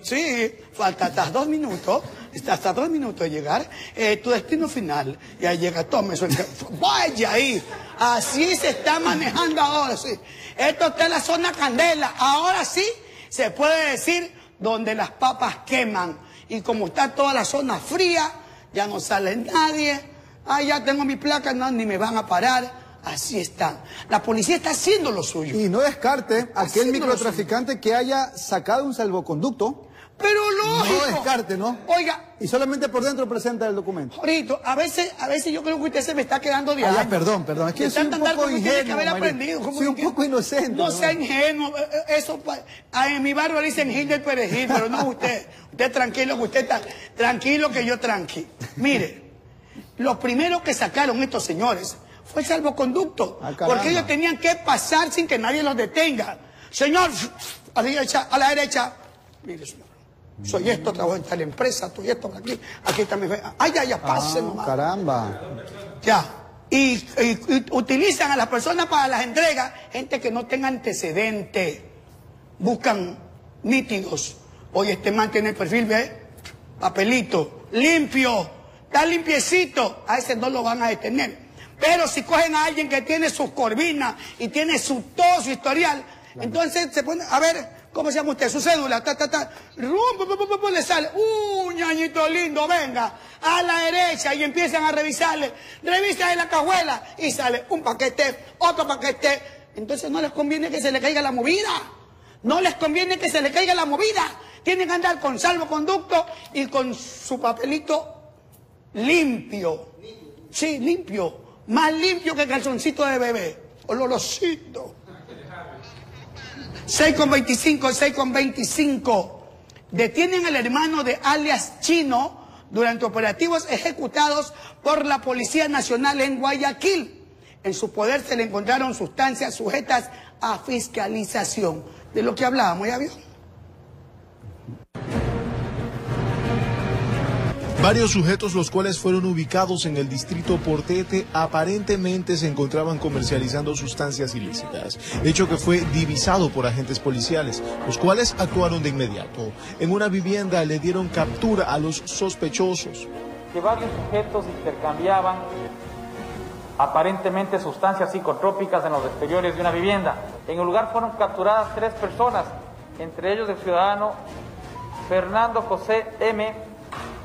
Sí, falta hasta dos minutos, está hasta dos minutos de llegar, eh, tu destino final. Y ahí llega, tome ca- Vaya ahí. Así se está manejando ahora, sí. Esto está en la zona candela. Ahora sí se puede decir donde las papas queman. Y como está toda la zona fría, ya no sale nadie. Ah, ya tengo mi placa, no, ni me van a parar. Así están. La policía está haciendo lo suyo. Y no descarte aquel Haciendo microtraficante que haya sacado un salvoconducto. Pero lógico. No descarte, ¿no? Oiga. Y solamente por dentro presenta el documento. Jorito, a veces, a veces yo creo que usted se me está quedando de Ah, perdón, perdón. Es que soy un poco tiene que ingenuo, haber aprendido. ¿Cómo Soy un que- poco inocente, No ¿no? sea ingenuo. eh, eh, Eso, ah, en mi barrio le dicen Gil del Perejil, pero no usted. Usted tranquilo, que usted está tranquilo, que yo tranqui. Mire, lo primero que sacaron estos señores fue el salvoconducto. caramba. porque ellos tenían que pasar sin que nadie los detenga. Señor, a la derecha, a la derecha. Mire, señor. Soy esto, trabajo en tal empresa, estoy esto aquí, aquí está mi fe. Ay, ya, ya, pase Ah, nomás. caramba. Ya. y, utilizan a las personas para las entregas, gente que no tenga antecedentes, buscan nítidos. Oye, este man tiene el perfil, ¿ve? Papelito, limpio, está limpiecito, a ese no lo van a detener. Pero si cogen a alguien que tiene sus corvinas y tiene su, todo su historial, entonces se pone, a ver, ¿cómo se llama usted? Su cédula, ta, ta, ta, rum, le sale, un ñañito lindo, venga, a la derecha y empiezan a revisarle, revisa en la cajuela y sale un paquete, otro paquete. Entonces no les conviene que se le caiga la movida, no les conviene que se le caiga la movida. Tienen que andar con salvoconducto y con su papelito limpio. Sí, limpio. Más limpio que calzoncito de bebé. Olorosito. 6 con 25, 6 con 25. Detienen al hermano de alias Chino durante operativos ejecutados por la Policía Nacional en Guayaquil. En su poder se le encontraron sustancias sujetas a fiscalización. De lo que hablábamos, ¿ya vio? Varios sujetos, los cuales fueron ubicados en el distrito Portete, aparentemente se encontraban comercializando sustancias ilícitas, hecho que fue divisado por agentes policiales, los cuales actuaron de inmediato. En una vivienda le dieron captura a los sospechosos. Que varios sujetos intercambiaban aparentemente sustancias psicotrópicas en los exteriores de una vivienda. En el lugar fueron capturadas tres personas, entre ellos el ciudadano Fernando José M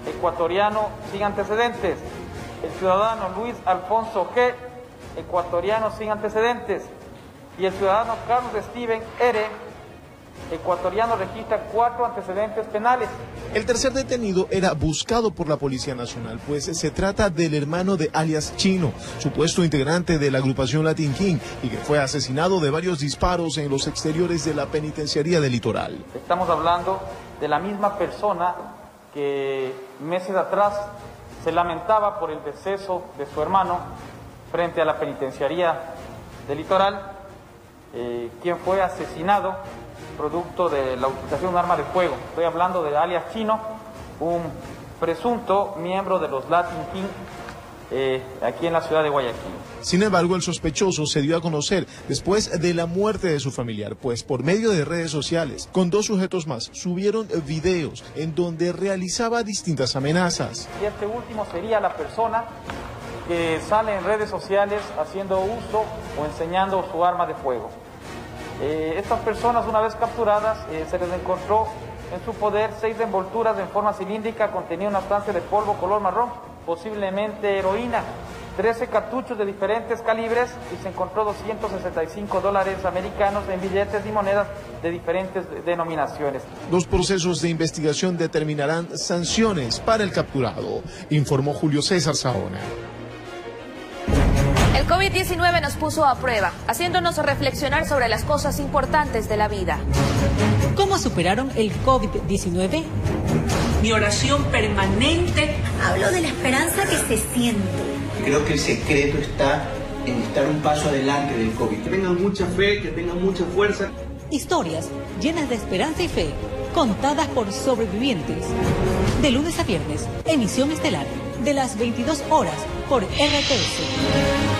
ecuatoriano sin antecedentes. El ciudadano Luis Alfonso G, ecuatoriano sin antecedentes. Y el ciudadano Carlos Steven R, ecuatoriano registra cuatro antecedentes penales. El tercer detenido era buscado por la Policía Nacional, pues se trata del hermano de alias Chino, supuesto integrante de la agrupación Latin King y que fue asesinado de varios disparos en los exteriores de la penitenciaría del litoral. Estamos hablando de la misma persona que meses atrás se lamentaba por el deceso de su hermano frente a la penitenciaría del litoral, eh, quien fue asesinado producto de la utilización de un arma de fuego. Estoy hablando de alias Chino, un presunto miembro de los Latin King eh, aquí en la ciudad de Guayaquil. Sin embargo, el sospechoso se dio a conocer después de la muerte de su familiar, pues por medio de redes sociales, con dos sujetos más, subieron videos en donde realizaba distintas amenazas. Y este último sería la persona que sale en redes sociales haciendo uso o enseñando su arma de fuego. Eh, estas personas, una vez capturadas, eh, se les encontró en su poder seis envolturas en forma cilíndrica conteniendo una sustancia de polvo color marrón posiblemente heroína, 13 cartuchos de diferentes calibres y se encontró 265 dólares americanos en billetes y monedas de diferentes denominaciones. Los procesos de investigación determinarán sanciones para el capturado, informó Julio César Saona. El COVID-19 nos puso a prueba, haciéndonos reflexionar sobre las cosas importantes de la vida. ¿Cómo superaron el COVID-19? Mi oración permanente. Hablo de la esperanza que se siente. Creo que el secreto está en estar un paso adelante del COVID. Que tengan mucha fe, que tengan mucha fuerza. Historias llenas de esperanza y fe, contadas por sobrevivientes. De lunes a viernes, emisión estelar, de las 22 horas por RTS.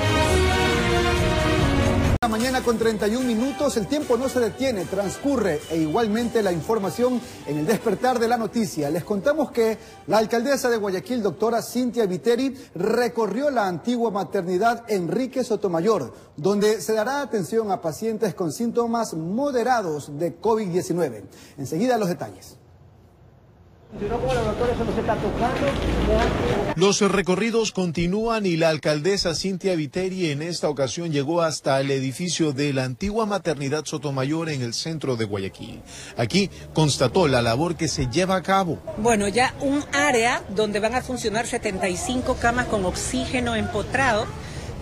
La mañana con 31 minutos, el tiempo no se detiene, transcurre e igualmente la información en el despertar de la noticia. Les contamos que la alcaldesa de Guayaquil, doctora Cintia Viteri, recorrió la antigua maternidad Enrique Sotomayor, donde se dará atención a pacientes con síntomas moderados de COVID-19. Enseguida los detalles. Los recorridos continúan y la alcaldesa Cintia Viteri en esta ocasión llegó hasta el edificio de la antigua maternidad Sotomayor en el centro de Guayaquil. Aquí constató la labor que se lleva a cabo. Bueno, ya un área donde van a funcionar 75 camas con oxígeno empotrado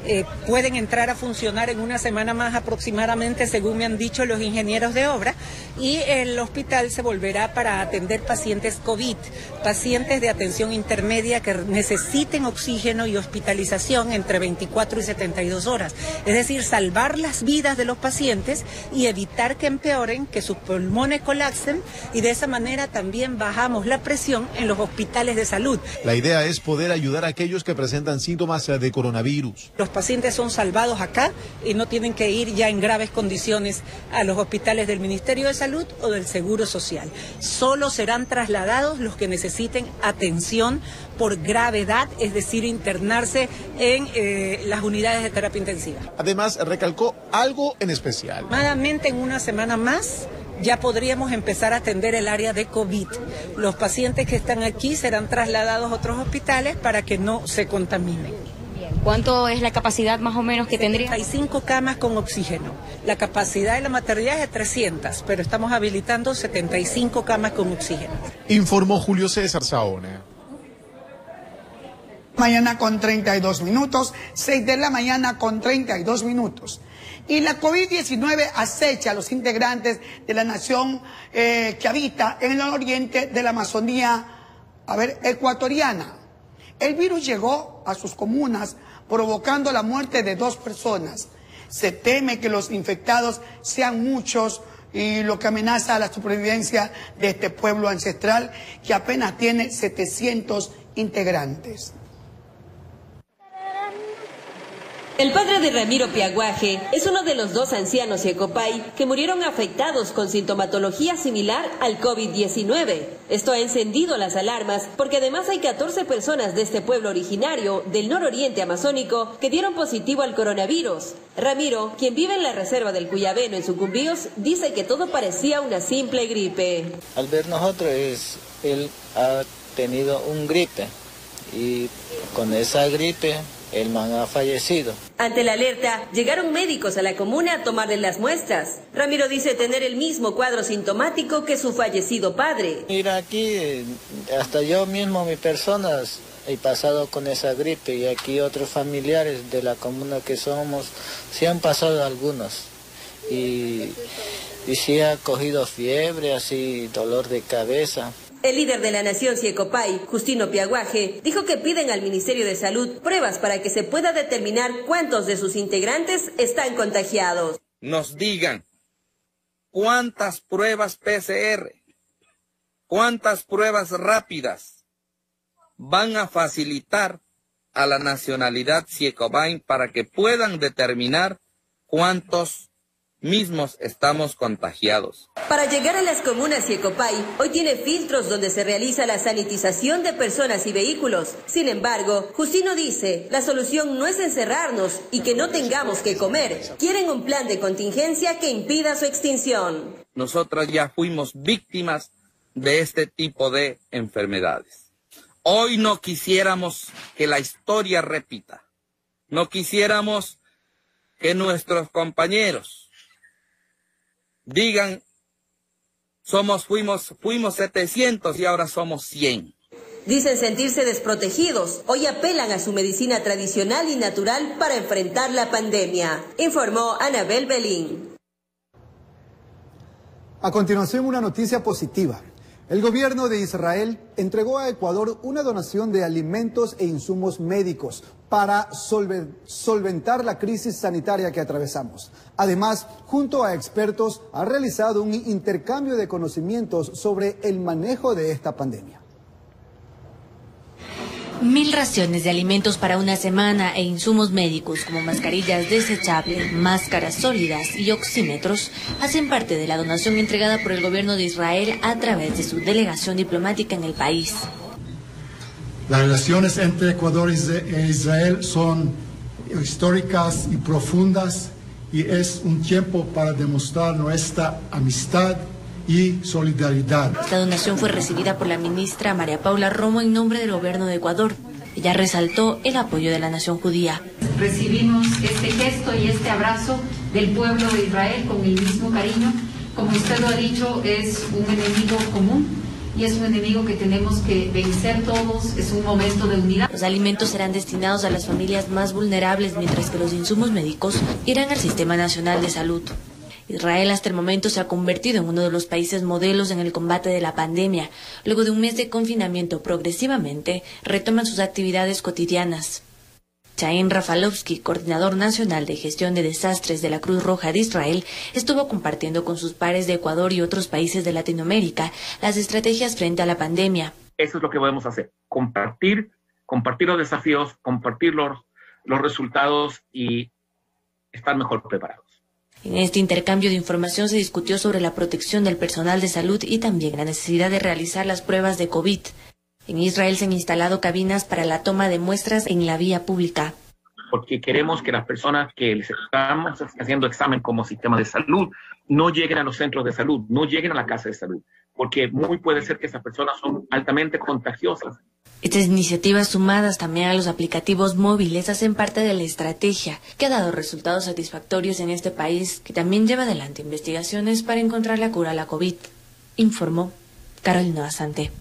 eh, pueden entrar a funcionar en una semana más aproximadamente, según me han dicho los ingenieros de obra, y el hospital se volverá para atender pacientes COVID, pacientes de atención intermedia que necesiten oxígeno y hospitalización entre 24 y 72 horas. Es decir, salvar las vidas de los pacientes y evitar que empeoren, que sus pulmones colapsen y de esa manera también bajamos la presión en los hospitales de salud. La idea es poder ayudar a aquellos que presentan síntomas de coronavirus. Los pacientes son salvados acá y no tienen que ir ya en graves condiciones a los hospitales del Ministerio de Salud o del Seguro Social. Solo serán trasladados los que necesiten atención por gravedad, es decir, internarse en eh, las unidades de terapia intensiva. Además, recalcó algo en especial. Aproximadamente en una semana más ya podríamos empezar a atender el área de COVID. Los pacientes que están aquí serán trasladados a otros hospitales para que no se contaminen. ¿Cuánto es la capacidad más o menos que tendría? Hay cinco camas con oxígeno. La capacidad de la maternidad es de 300, pero estamos habilitando 75 camas con oxígeno. Informó Julio César Saona. Mañana con 32 minutos, 6 de la mañana con 32 minutos. Y la COVID-19 acecha a los integrantes de la nación eh, que habita en el oriente de la Amazonía, a ver, ecuatoriana. El virus llegó a sus comunas provocando la muerte de dos personas. Se teme que los infectados sean muchos y lo que amenaza a la supervivencia de este pueblo ancestral que apenas tiene 700 integrantes. El padre de Ramiro Piaguaje es uno de los dos ancianos Ecopay que murieron afectados con sintomatología similar al COVID-19. Esto ha encendido las alarmas porque además hay 14 personas de este pueblo originario del nororiente amazónico que dieron positivo al coronavirus. Ramiro, quien vive en la reserva del Cuyabeno en Sucumbíos, dice que todo parecía una simple gripe. Al ver nosotros, es, él ha tenido un gripe y con esa gripe el man ha fallecido. Ante la alerta, llegaron médicos a la comuna a tomarle las muestras. Ramiro dice tener el mismo cuadro sintomático que su fallecido padre. Mira aquí, eh, hasta yo mismo, mi personas, he pasado con esa gripe y aquí otros familiares de la comuna que somos, sí han pasado algunos. Y, y sí ha cogido fiebre, así dolor de cabeza. El líder de la nación Ciecopay, Justino Piaguaje, dijo que piden al Ministerio de Salud pruebas para que se pueda determinar cuántos de sus integrantes están contagiados. Nos digan cuántas pruebas PCR, cuántas pruebas rápidas van a facilitar a la nacionalidad Ciecopay para que puedan determinar cuántos mismos estamos contagiados. Para llegar a las comunas Ecopay, hoy tiene filtros donde se realiza la sanitización de personas y vehículos. Sin embargo, Justino dice, la solución no es encerrarnos y que no tengamos que comer. Quieren un plan de contingencia que impida su extinción. Nosotros ya fuimos víctimas de este tipo de enfermedades. Hoy no quisiéramos que la historia repita. No quisiéramos que nuestros compañeros digan, somos, fuimos, fuimos 700 y ahora somos 100. Dicen sentirse desprotegidos. Hoy apelan a su medicina tradicional y natural para enfrentar la pandemia, informó Anabel Belín. A continuación, una noticia positiva. El gobierno de Israel entregó a Ecuador una donación de alimentos e insumos médicos para solventar la crisis sanitaria que atravesamos. Además, junto a expertos, ha realizado un intercambio de conocimientos sobre el manejo de esta pandemia. Mil raciones de alimentos para una semana e insumos médicos como mascarillas desechables, máscaras sólidas y oxímetros hacen parte de la donación entregada por el gobierno de Israel a través de su delegación diplomática en el país. Las relaciones entre Ecuador e Israel son históricas y profundas y es un tiempo para demostrar nuestra amistad y solidaridad. La donación fue recibida por la ministra María Paula Romo en nombre del gobierno de Ecuador. Ella resaltó el apoyo de la nación judía. Recibimos este gesto y este abrazo del pueblo de Israel con el mismo cariño. Como usted lo ha dicho, es un enemigo común y es un enemigo que tenemos que vencer todos, es un momento de unidad. Los alimentos serán destinados a las familias más vulnerables, mientras que los insumos médicos irán al Sistema Nacional de Salud. Israel hasta el momento se ha convertido en uno de los países modelos en el combate de la pandemia. Luego de un mes de confinamiento, progresivamente retoman sus actividades cotidianas. Chaim Rafalovsky, coordinador nacional de gestión de desastres de la Cruz Roja de Israel, estuvo compartiendo con sus pares de Ecuador y otros países de Latinoamérica las estrategias frente a la pandemia. Eso es lo que podemos hacer, compartir, compartir los desafíos, compartir los, los resultados y estar mejor preparados. En este intercambio de información se discutió sobre la protección del personal de salud y también la necesidad de realizar las pruebas de COVID. En Israel se han instalado cabinas para la toma de muestras en la vía pública. Porque queremos que las personas que les estamos haciendo examen como sistema de salud no lleguen a los centros de salud, no lleguen a la casa de salud, porque muy puede ser que esas personas son altamente contagiosas estas iniciativas sumadas también a los aplicativos móviles hacen parte de la estrategia que ha dado resultados satisfactorios en este país que también lleva adelante investigaciones para encontrar la cura a la COVID, informó Carolina Basante.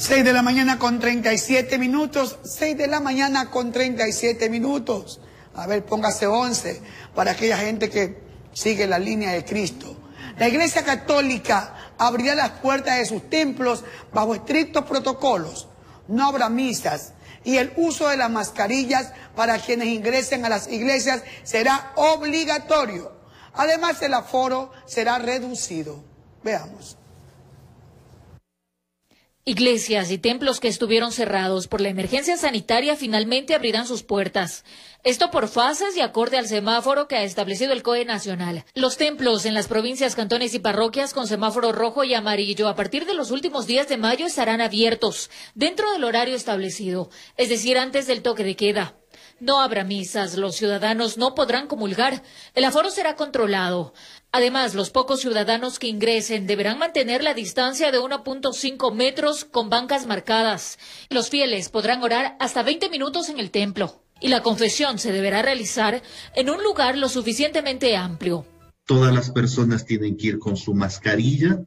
6 de la mañana con 37 minutos, 6 de la mañana con 37 minutos. A ver, póngase 11 para aquella gente que sigue la línea de Cristo. La Iglesia Católica abrirá las puertas de sus templos bajo estrictos protocolos. No habrá misas y el uso de las mascarillas para quienes ingresen a las iglesias será obligatorio. Además, el aforo será reducido. Veamos. Iglesias y templos que estuvieron cerrados por la emergencia sanitaria finalmente abrirán sus puertas. Esto por fases y acorde al semáforo que ha establecido el COE nacional. Los templos en las provincias, cantones y parroquias con semáforo rojo y amarillo a partir de los últimos días de mayo estarán abiertos dentro del horario establecido, es decir, antes del toque de queda. No habrá misas, los ciudadanos no podrán comulgar, el aforo será controlado. Además, los pocos ciudadanos que ingresen deberán mantener la distancia de 1.5 metros con bancas marcadas. Los fieles podrán orar hasta 20 minutos en el templo y la confesión se deberá realizar en un lugar lo suficientemente amplio. Todas las personas tienen que ir con su mascarilla.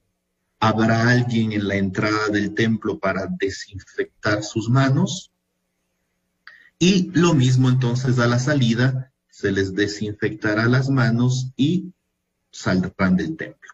Habrá alguien en la entrada del templo para desinfectar sus manos. Y lo mismo entonces a la salida, se les desinfectará las manos y saldrán del templo.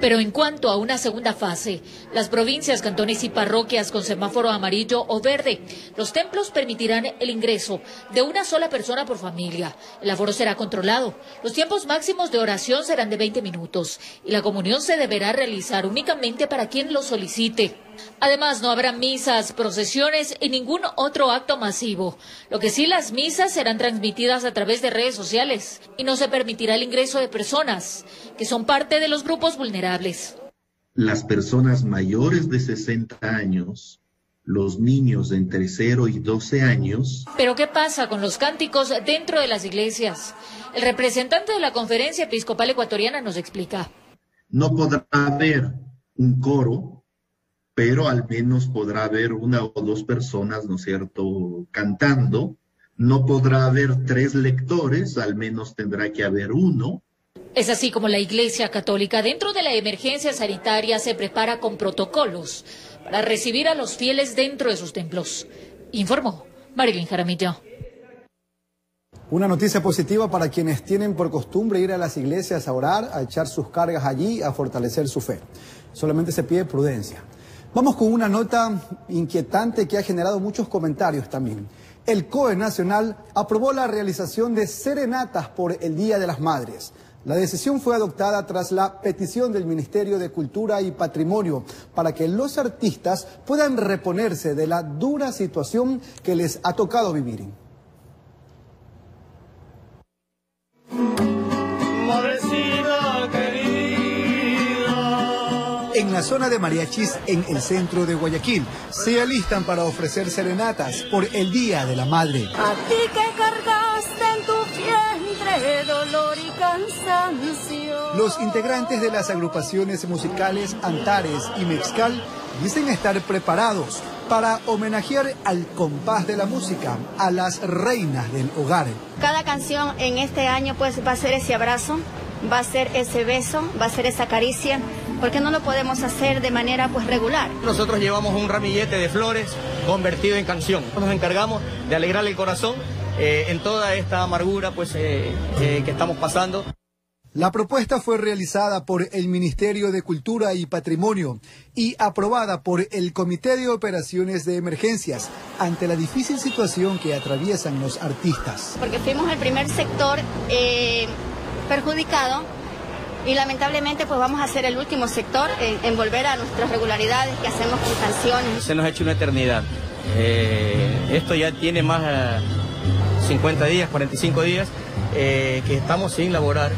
Pero en cuanto a una segunda fase, las provincias, cantones y parroquias con semáforo amarillo o verde, los templos permitirán el ingreso de una sola persona por familia. El aforo será controlado. Los tiempos máximos de oración serán de 20 minutos y la comunión se deberá realizar únicamente para quien lo solicite. Además, no habrá misas, procesiones y ningún otro acto masivo. Lo que sí, las misas serán transmitidas a través de redes sociales y no se permitirá el ingreso de personas que son parte de los grupos vulnerables. Las personas mayores de 60 años, los niños de entre 0 y 12 años. Pero ¿qué pasa con los cánticos dentro de las iglesias? El representante de la Conferencia Episcopal Ecuatoriana nos explica. No podrá haber un coro pero al menos podrá haber una o dos personas, ¿no es cierto?, cantando. No podrá haber tres lectores, al menos tendrá que haber uno. Es así como la Iglesia Católica dentro de la emergencia sanitaria se prepara con protocolos para recibir a los fieles dentro de sus templos. Informó Marilyn Jaramillo. Una noticia positiva para quienes tienen por costumbre ir a las iglesias a orar, a echar sus cargas allí, a fortalecer su fe. Solamente se pide prudencia. Vamos con una nota inquietante que ha generado muchos comentarios también. El COE Nacional aprobó la realización de serenatas por el Día de las Madres. La decisión fue adoptada tras la petición del Ministerio de Cultura y Patrimonio para que los artistas puedan reponerse de la dura situación que les ha tocado vivir. En la zona de mariachis en el centro de Guayaquil. Se alistan para ofrecer serenatas por el Día de la Madre. A ti que cargaste en tu vientre dolor y cansancio. Los integrantes de las agrupaciones musicales Antares y Mexcal dicen estar preparados para homenajear al compás de la música a las reinas del hogar. Cada canción en este año pues va a ser ese abrazo, va a ser ese beso, va a ser esa caricia porque no lo podemos hacer de manera pues regular. Nosotros llevamos un ramillete de flores convertido en canción. Nos encargamos de alegrar el corazón eh, en toda esta amargura pues eh, eh, que estamos pasando. La propuesta fue realizada por el Ministerio de Cultura y Patrimonio y aprobada por el Comité de Operaciones de Emergencias ante la difícil situación que atraviesan los artistas. Porque fuimos el primer sector perjudicado y lamentablemente pues vamos a ser el último sector en, volver a nuestras regularidades que hacemos con canciones. Se nos ha hecho una eternidad. Eh, esto ya tiene más, 50 días, 45 días, eh, que estamos sin laborar.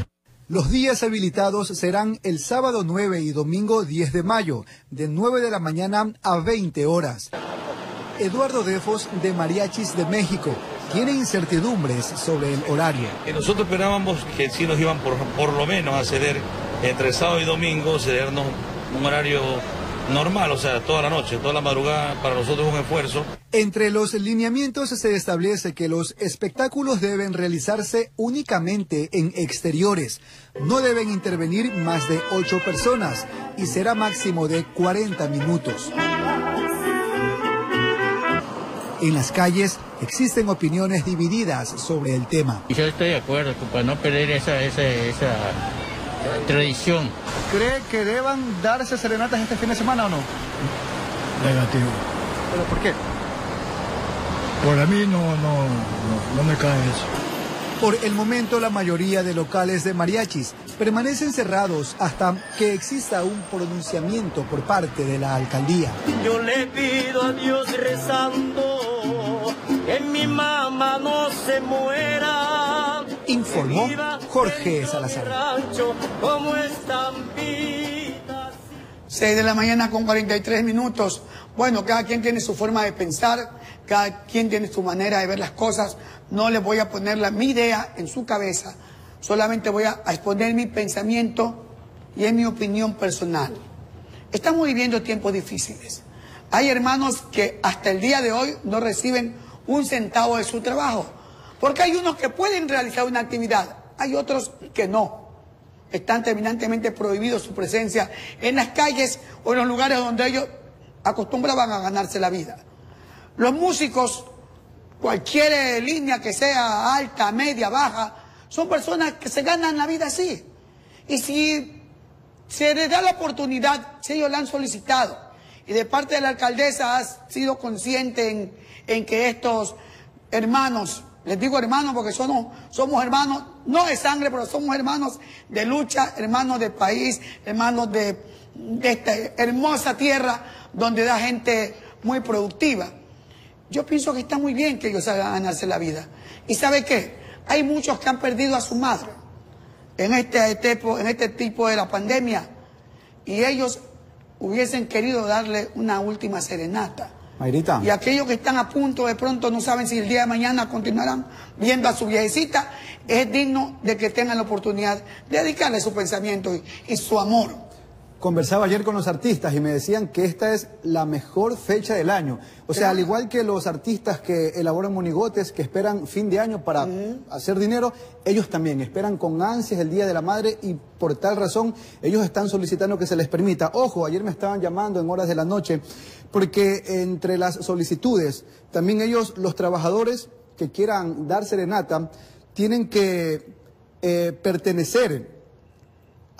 Los días habilitados serán el sábado 9 y domingo 10 de mayo, de 9 de la mañana a 20 horas. Eduardo Defos, de Mariachis de México, tiene incertidumbres sobre el horario. Nosotros esperábamos que sí nos iban por, por lo menos a ceder entre sábado y domingo, cedernos un horario normal, o sea, toda la noche, toda la madrugada, para nosotros es un esfuerzo. Entre los lineamientos se establece que los espectáculos deben realizarse únicamente en exteriores. No deben intervenir más de ocho personas y será máximo de 40 minutos. En las calles existen opiniones divididas sobre el tema. Yo estoy de acuerdo, para no perder esa, esa, esa tradición. ¿Cree que deban darse serenatas este fin de semana o no? Negativo. ¿Pero por qué? Por mí no, no, no, no me cae eso. Por el momento, la mayoría de locales de mariachis permanecen cerrados hasta que exista un pronunciamiento por parte de la alcaldía. Yo le pido a Dios rezando que mi mamá no se muera. Informó Jorge Salazar. Rancho, como están vidas. 6 de la mañana con 43 minutos. Bueno, cada quien tiene su forma de pensar, cada quien tiene su manera de ver las cosas. No les voy a poner la, mi idea en su cabeza, solamente voy a, exponer mi pensamiento y es mi opinión personal. Estamos viviendo tiempos difíciles. Hay hermanos que hasta el día de hoy no reciben un centavo de su trabajo, porque hay unos que pueden realizar una actividad, hay otros que no. Están terminantemente prohibidos su presencia en las calles o en los lugares donde ellos acostumbraban a ganarse la vida. Los músicos, cualquier línea que sea alta, media, baja, son personas que se ganan la vida así. Y si se les da la oportunidad, si ellos la han solicitado, y de parte de la alcaldesa has sido consciente en, que estos hermanos, les digo hermanos porque somos, somos hermanos, no de sangre, pero somos hermanos de lucha, hermanos de país, hermanos de, de esta hermosa tierra donde da gente muy productiva. Yo pienso que está muy bien que ellos hagan ganarse la vida. ¿Y sabe qué? Hay muchos que han perdido a su madre en este, tipo, en este tipo de la pandemia y ellos hubiesen querido darle una última serenata. Mayrita. Y aquellos que están a punto de pronto no saben si el día de mañana continuarán viendo a su viejecita, es digno de que tengan la oportunidad de dedicarle su pensamiento y, y su amor. Conversaba ayer con los artistas y me decían que esta es la mejor fecha del año. O sea, al igual que los artistas que elaboran monigotes, que esperan fin de año para hacer dinero, ellos también esperan con ansias el Día de la Madre y por tal razón ellos están solicitando que se les permita. Ojo, ayer me estaban llamando en horas de la noche porque entre las solicitudes, también ellos, los trabajadores que quieran dar serenata, tienen que eh, pertenecer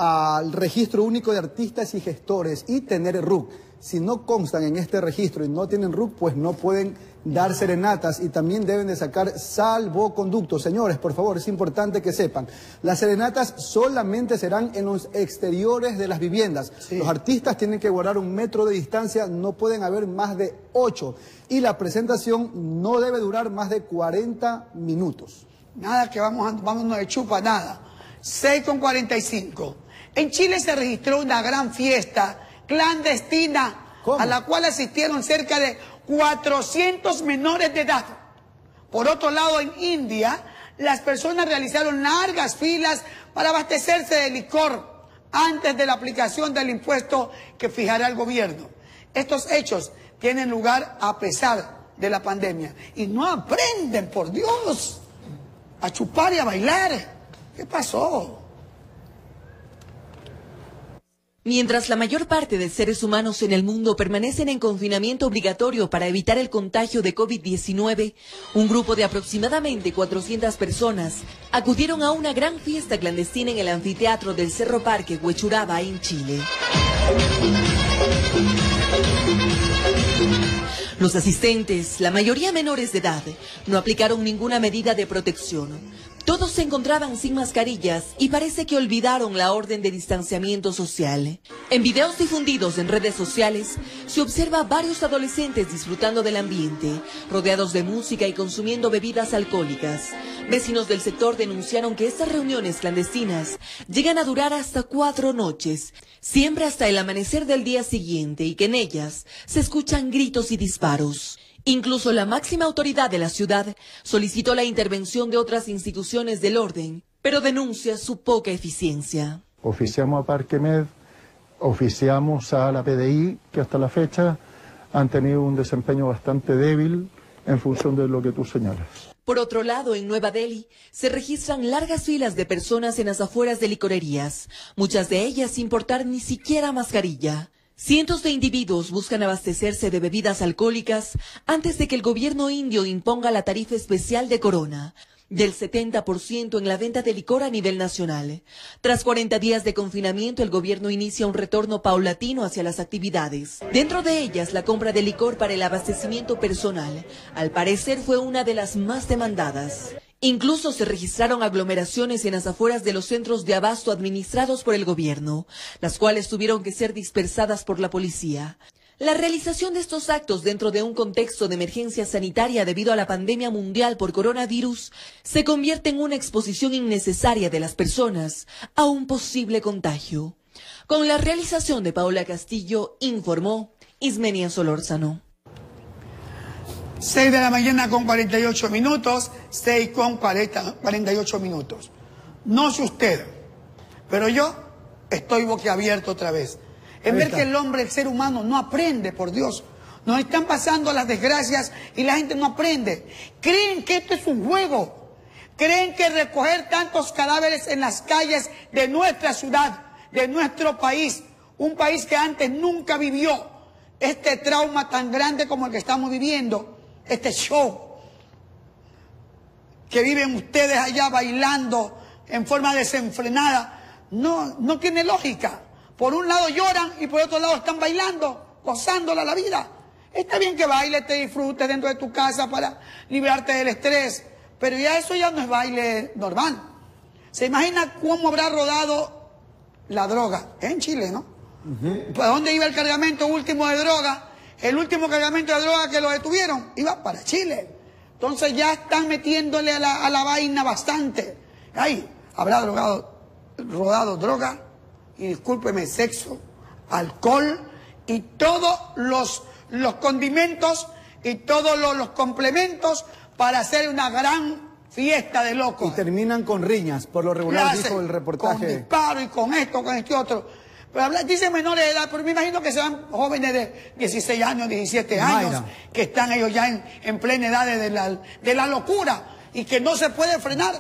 al registro único de artistas y gestores y tener RUC. Si no constan en este registro y no tienen RUC, pues no pueden dar serenatas y también deben de sacar salvoconductos. Señores, por favor, es importante que sepan, las serenatas solamente serán en los exteriores de las viviendas. Los artistas tienen que guardar un metro de distancia, no pueden haber más de ocho y la presentación no debe durar más de 40 minutos. Nada que vamos, a- vámonos de chupa, nada. 6 con 45. En Chile se registró una gran fiesta clandestina a la cual asistieron cerca de 400 menores de edad. Por otro lado, en India, las personas realizaron largas filas para abastecerse de licor antes de la aplicación del impuesto que fijará el gobierno. Estos hechos tienen lugar a pesar de la pandemia. Y no aprenden, por Dios, a chupar y a bailar. ¿Qué pasó? Mientras la mayor parte de seres humanos en el mundo permanecen en confinamiento obligatorio para evitar el contagio de COVID-19, un grupo de aproximadamente 400 personas acudieron a una gran fiesta clandestina en el anfiteatro del Cerro Parque Huechuraba en Chile. Los asistentes, la mayoría menores de edad, no aplicaron ninguna medida de protección. Todos se encontraban sin mascarillas y parece que olvidaron la orden de distanciamiento social. En videos difundidos en redes sociales se observa a varios adolescentes disfrutando del ambiente, rodeados de música y consumiendo bebidas alcohólicas. Vecinos del sector denunciaron que estas reuniones clandestinas llegan a durar hasta cuatro noches, siempre hasta el amanecer del día siguiente y que en ellas se escuchan gritos y disparos. Incluso la máxima autoridad de la ciudad solicitó la intervención de otras instituciones del orden, pero denuncia su poca eficiencia. Oficiamos a Parquemed, oficiamos a la PDI, que hasta la fecha han tenido un desempeño bastante débil en función de lo que tú señalas. Por otro lado, en Nueva Delhi se registran largas filas de personas en las afueras de licorerías, muchas de ellas sin portar ni siquiera mascarilla. Cientos de individuos buscan abastecerse de bebidas alcohólicas antes de que el gobierno indio imponga la tarifa especial de corona del 70% en la venta de licor a nivel nacional. Tras 40 días de confinamiento, el gobierno inicia un retorno paulatino hacia las actividades. Dentro de ellas, la compra de licor para el abastecimiento personal, al parecer fue una de las más demandadas. Incluso se registraron aglomeraciones en las afueras de los centros de abasto administrados por el gobierno, las cuales tuvieron que ser dispersadas por la policía. La realización de estos actos dentro de un contexto de emergencia sanitaria debido a la pandemia mundial por coronavirus se convierte en una exposición innecesaria de las personas a un posible contagio. Con la realización de Paola Castillo, informó Ismenia Solórzano. 6 de la mañana con 48 minutos, 6 con 40, 48 minutos. No sé usted, pero yo estoy boquiabierto otra vez. En ver que el hombre, el ser humano, no aprende, por Dios. Nos están pasando las desgracias y la gente no aprende. Creen que esto es un juego. Creen que recoger tantos cadáveres en las calles de nuestra ciudad, de nuestro país, un país que antes nunca vivió este trauma tan grande como el que estamos viviendo, este show que viven ustedes allá bailando en forma desenfrenada, no, no tiene lógica. Por un lado lloran y por otro lado están bailando, gozándola la vida. Está bien que baile, te disfrutes dentro de tu casa para librarte del estrés, pero ya eso ya no es baile normal. ¿Se imagina cómo habrá rodado la droga? En Chile, ¿no? ¿Para dónde iba el cargamento último de droga? El último cargamento de droga que lo detuvieron iba para Chile. Entonces ya están metiéndole a la, a la vaina bastante. Ahí habrá drogado, rodado droga, y discúlpeme, sexo, alcohol y todos los, los condimentos y todos los, los complementos para hacer una gran fiesta de locos. Y terminan con riñas, por lo regular Clase, dijo el Con reportaje. disparo y con esto, con este otro. Pero habla- dice menores de edad, pero me imagino que sean jóvenes de 16 años, 17 años, Mayra. que están ellos ya en, en plena edad de la, de la locura y que no se puede frenar,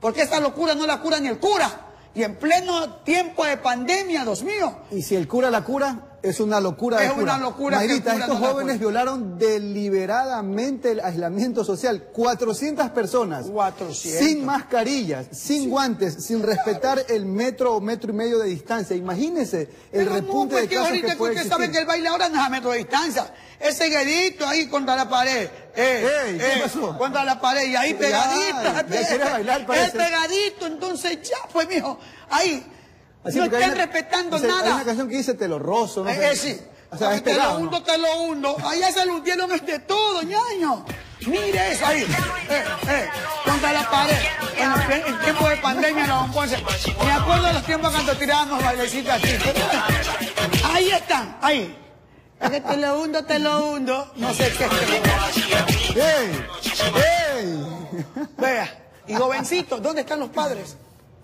porque esta locura no la cura ni el cura. Y en pleno tiempo de pandemia, Dios mío, Y si el cura la cura, es una locura de Es cura. una locura que Mayrita, estos no jóvenes violaron deliberadamente el aislamiento social. 400 personas. 400. Sin mascarillas, sin guantes, sin respetar el metro o metro y medio de distancia. Imagínense el Pero no, repunte pues de que casos ahorita que que puede usted sabe que el baile ahora no es a metro de distancia. Es seguidito ahí contra la pared. Eh, Ey, ¿qué eh, pasó? Contra la pared y ahí Ya, pegadito. ya quiere bailar, parece. pegadito, entonces ya, pues mijo, ahí. Así no están una- respetando dice- Hay nada. una canción que dice te lo rozo. No Eh, sé. eh, sí. O sea, es te pegado, lo ¿no? hundo, te lo hundo. Allá se lo hundieron es de todo, ñaño. Mire eso ahí. Eh, eh, contra la pared. En, el- tiempo de pandemia, no, Ponce. Me acuerdo de los tiempos cuando tirábamos bailecitos así. Ahí están, ahí. Es que te lo hundo, te lo hundo. No sé qué. ¡Ey! ¡Ey! Vea. Y jovencitos, ¿dónde están los padres?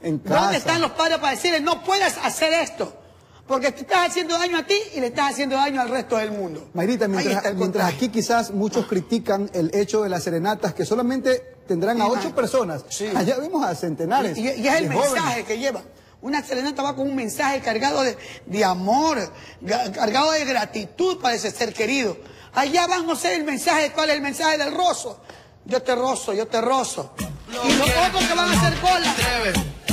En casa. ¿Dónde están los padres para decirles no puedes hacer esto? Porque te estás haciendo daño a ti y le estás haciendo daño al resto del mundo. Mayrita, mientras, aquí quizás muchos critican el hecho de las serenatas que solamente tendrán a ocho personas, sí. allá vimos a centenares. Y, y es el mensaje jóvenes. que lleva. Una serenata va con un mensaje cargado de, de amor, ga- cargado de gratitud para ese ser querido. Allá van, no sé el mensaje, cuál es el mensaje del rozo. Yo te rozo, yo te rozo. Y los otros que van a hacer cola.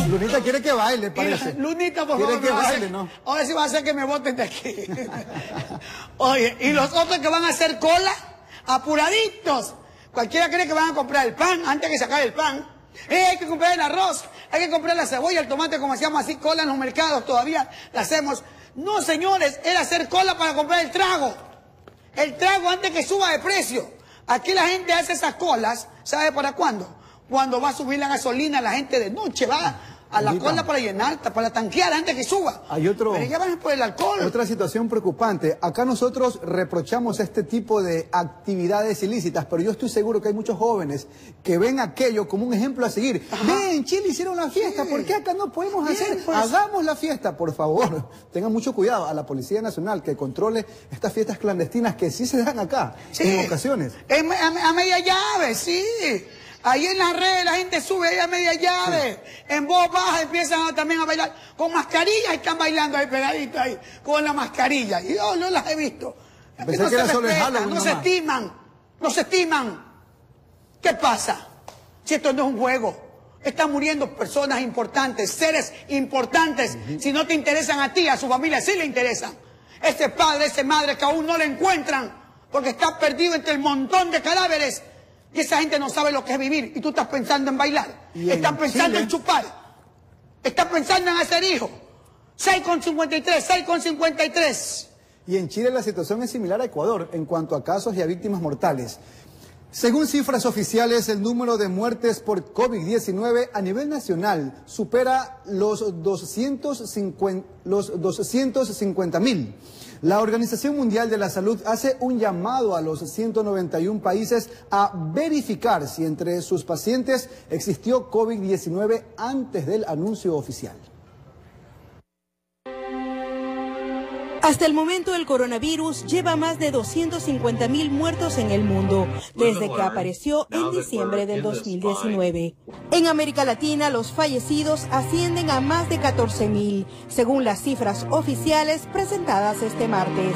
Lunita quiere que baile, parece. Lunita, por Quiere favor, que baile, hacer- ¿no? ahora sí va a hacer que me voten de aquí. Oye, y los otros que van a hacer cola, apuraditos. Cualquiera cree que van a comprar el pan antes que sacar el pan. Eh, hay que comprar el arroz, hay que comprar la cebolla, el tomate, como hacíamos así, cola en los mercados, todavía la hacemos. No, señores, era hacer cola para comprar el trago. El trago antes que suba de precio. Aquí la gente hace esas colas, ¿sabe para cuándo? Cuando va a subir la gasolina, la gente de noche va a la cola para llenar, para tanquear antes que suba. Hay otro, Pero ya van por el alcohol. otra situación preocupante. Acá nosotros reprochamos este tipo de actividades ilícitas, pero yo estoy seguro que hay muchos jóvenes que ven aquello como un ejemplo a seguir. Ven, en Chile hicieron la fiesta, ¿por qué acá no podemos Bien, hacer? pues. Hagamos la fiesta, por favor. Tengan mucho cuidado a la Policía Nacional que controle estas fiestas clandestinas que sí se dan acá en ocasiones. Es me- a, a media llave, sí. Ahí en las redes la gente sube ahí a media llave. En voz baja empiezan a- también a bailar. Con mascarilla están bailando ahí pegaditos ahí. Con la mascarilla. Y yo no las he visto. Pensé no que se respetan, no se estiman. No se estiman. ¿Qué pasa? Si esto no es un juego. Están muriendo personas importantes, seres importantes. Si no te interesan a ti, a su familia sí le interesan. Ese padre, esa madre que aún no le encuentran porque está perdido entre el montón de cadáveres. Y esa gente no sabe lo que es vivir. Y tú estás pensando en bailar. Están pensando Chile- en chupar. Están pensando en hacer hijos. 6 con 53, 6 con 53. Y en Chile la situación es similar a Ecuador en cuanto a casos y a víctimas mortales. Según cifras oficiales, el número de muertes por COVID-19 a nivel nacional supera los 250 los 250 mil. La Organización Mundial de la Salud hace un llamado a los 191 países a verificar si entre sus pacientes existió COVID-19 antes del anuncio oficial. Hasta el momento el coronavirus lleva más de 250.000 muertos en el mundo desde que apareció en diciembre del 2019. En América Latina los fallecidos ascienden a más de 14.000, según las cifras oficiales presentadas este martes.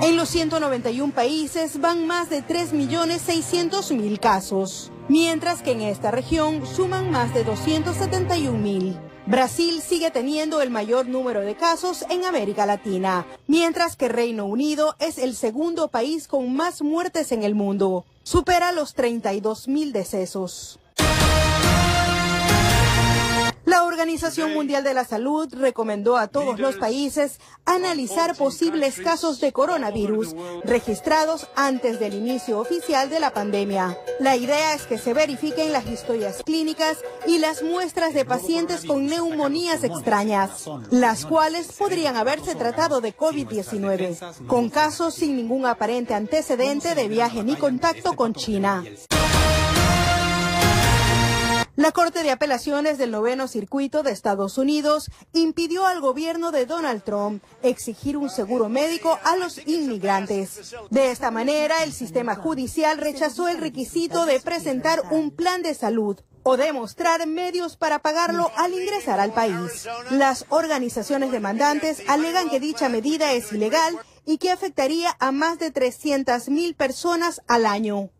En los 191 países van más de 3.600.000 casos, mientras que en esta región suman más de 271.000. Brasil sigue teniendo el mayor número de casos en América Latina, mientras que Reino Unido es el segundo país con más muertes en el mundo. Supera los 32 mil decesos. La Organización Mundial de la Salud recomendó a todos los países analizar posibles casos de coronavirus registrados antes del inicio oficial de la pandemia. La idea es que se verifiquen las historias clínicas y las muestras de pacientes con neumonías extrañas, las cuales podrían haberse tratado de COVID-19, con casos sin ningún aparente antecedente de viaje ni contacto con China. La Corte de Apelaciones del Noveno Circuito de Estados Unidos impidió al gobierno de Donald Trump exigir un seguro médico a los inmigrantes. De esta manera, el sistema judicial rechazó el requisito de presentar un plan de salud o demostrar medios para pagarlo al ingresar al país. Las organizaciones demandantes alegan que dicha medida es ilegal y que afectaría a más de 300.000 personas al año.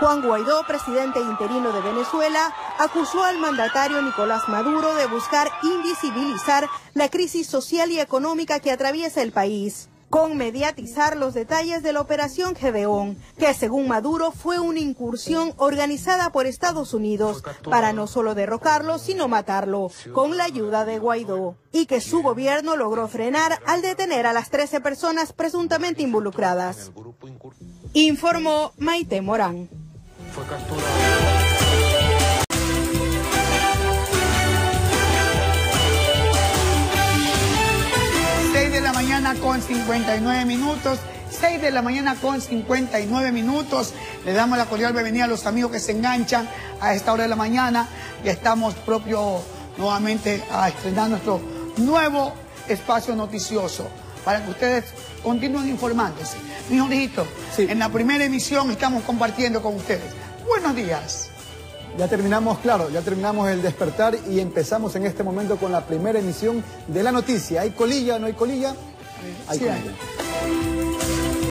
Juan Guaidó, presidente interino de Venezuela, acusó al mandatario Nicolás Maduro de buscar invisibilizar la crisis social y económica que atraviesa el país, con mediatizar los detalles de la operación Gedeón, que según Maduro fue una incursión organizada por Estados Unidos para no solo derrocarlo, sino matarlo, con la ayuda de Guaidó, y que su gobierno logró frenar al detener a las 13 personas presuntamente involucradas. Informó Maite Morán. Fue capturado. 6 de la mañana con 59 minutos. 6 de la mañana con 59 minutos. Le damos la cordial bienvenida a los amigos que se enganchan a esta hora de la mañana. Ya estamos propio nuevamente a estrenar nuestro nuevo espacio noticioso para que ustedes continúen informándose. Mi hijito, en la primera emisión estamos compartiendo con ustedes. Buenos días. Ya terminamos, claro, ya terminamos el despertar y empezamos en este momento con la primera emisión de la noticia. ¿Hay colilla? ¿No hay colilla? Hay Sí, colilla. hay.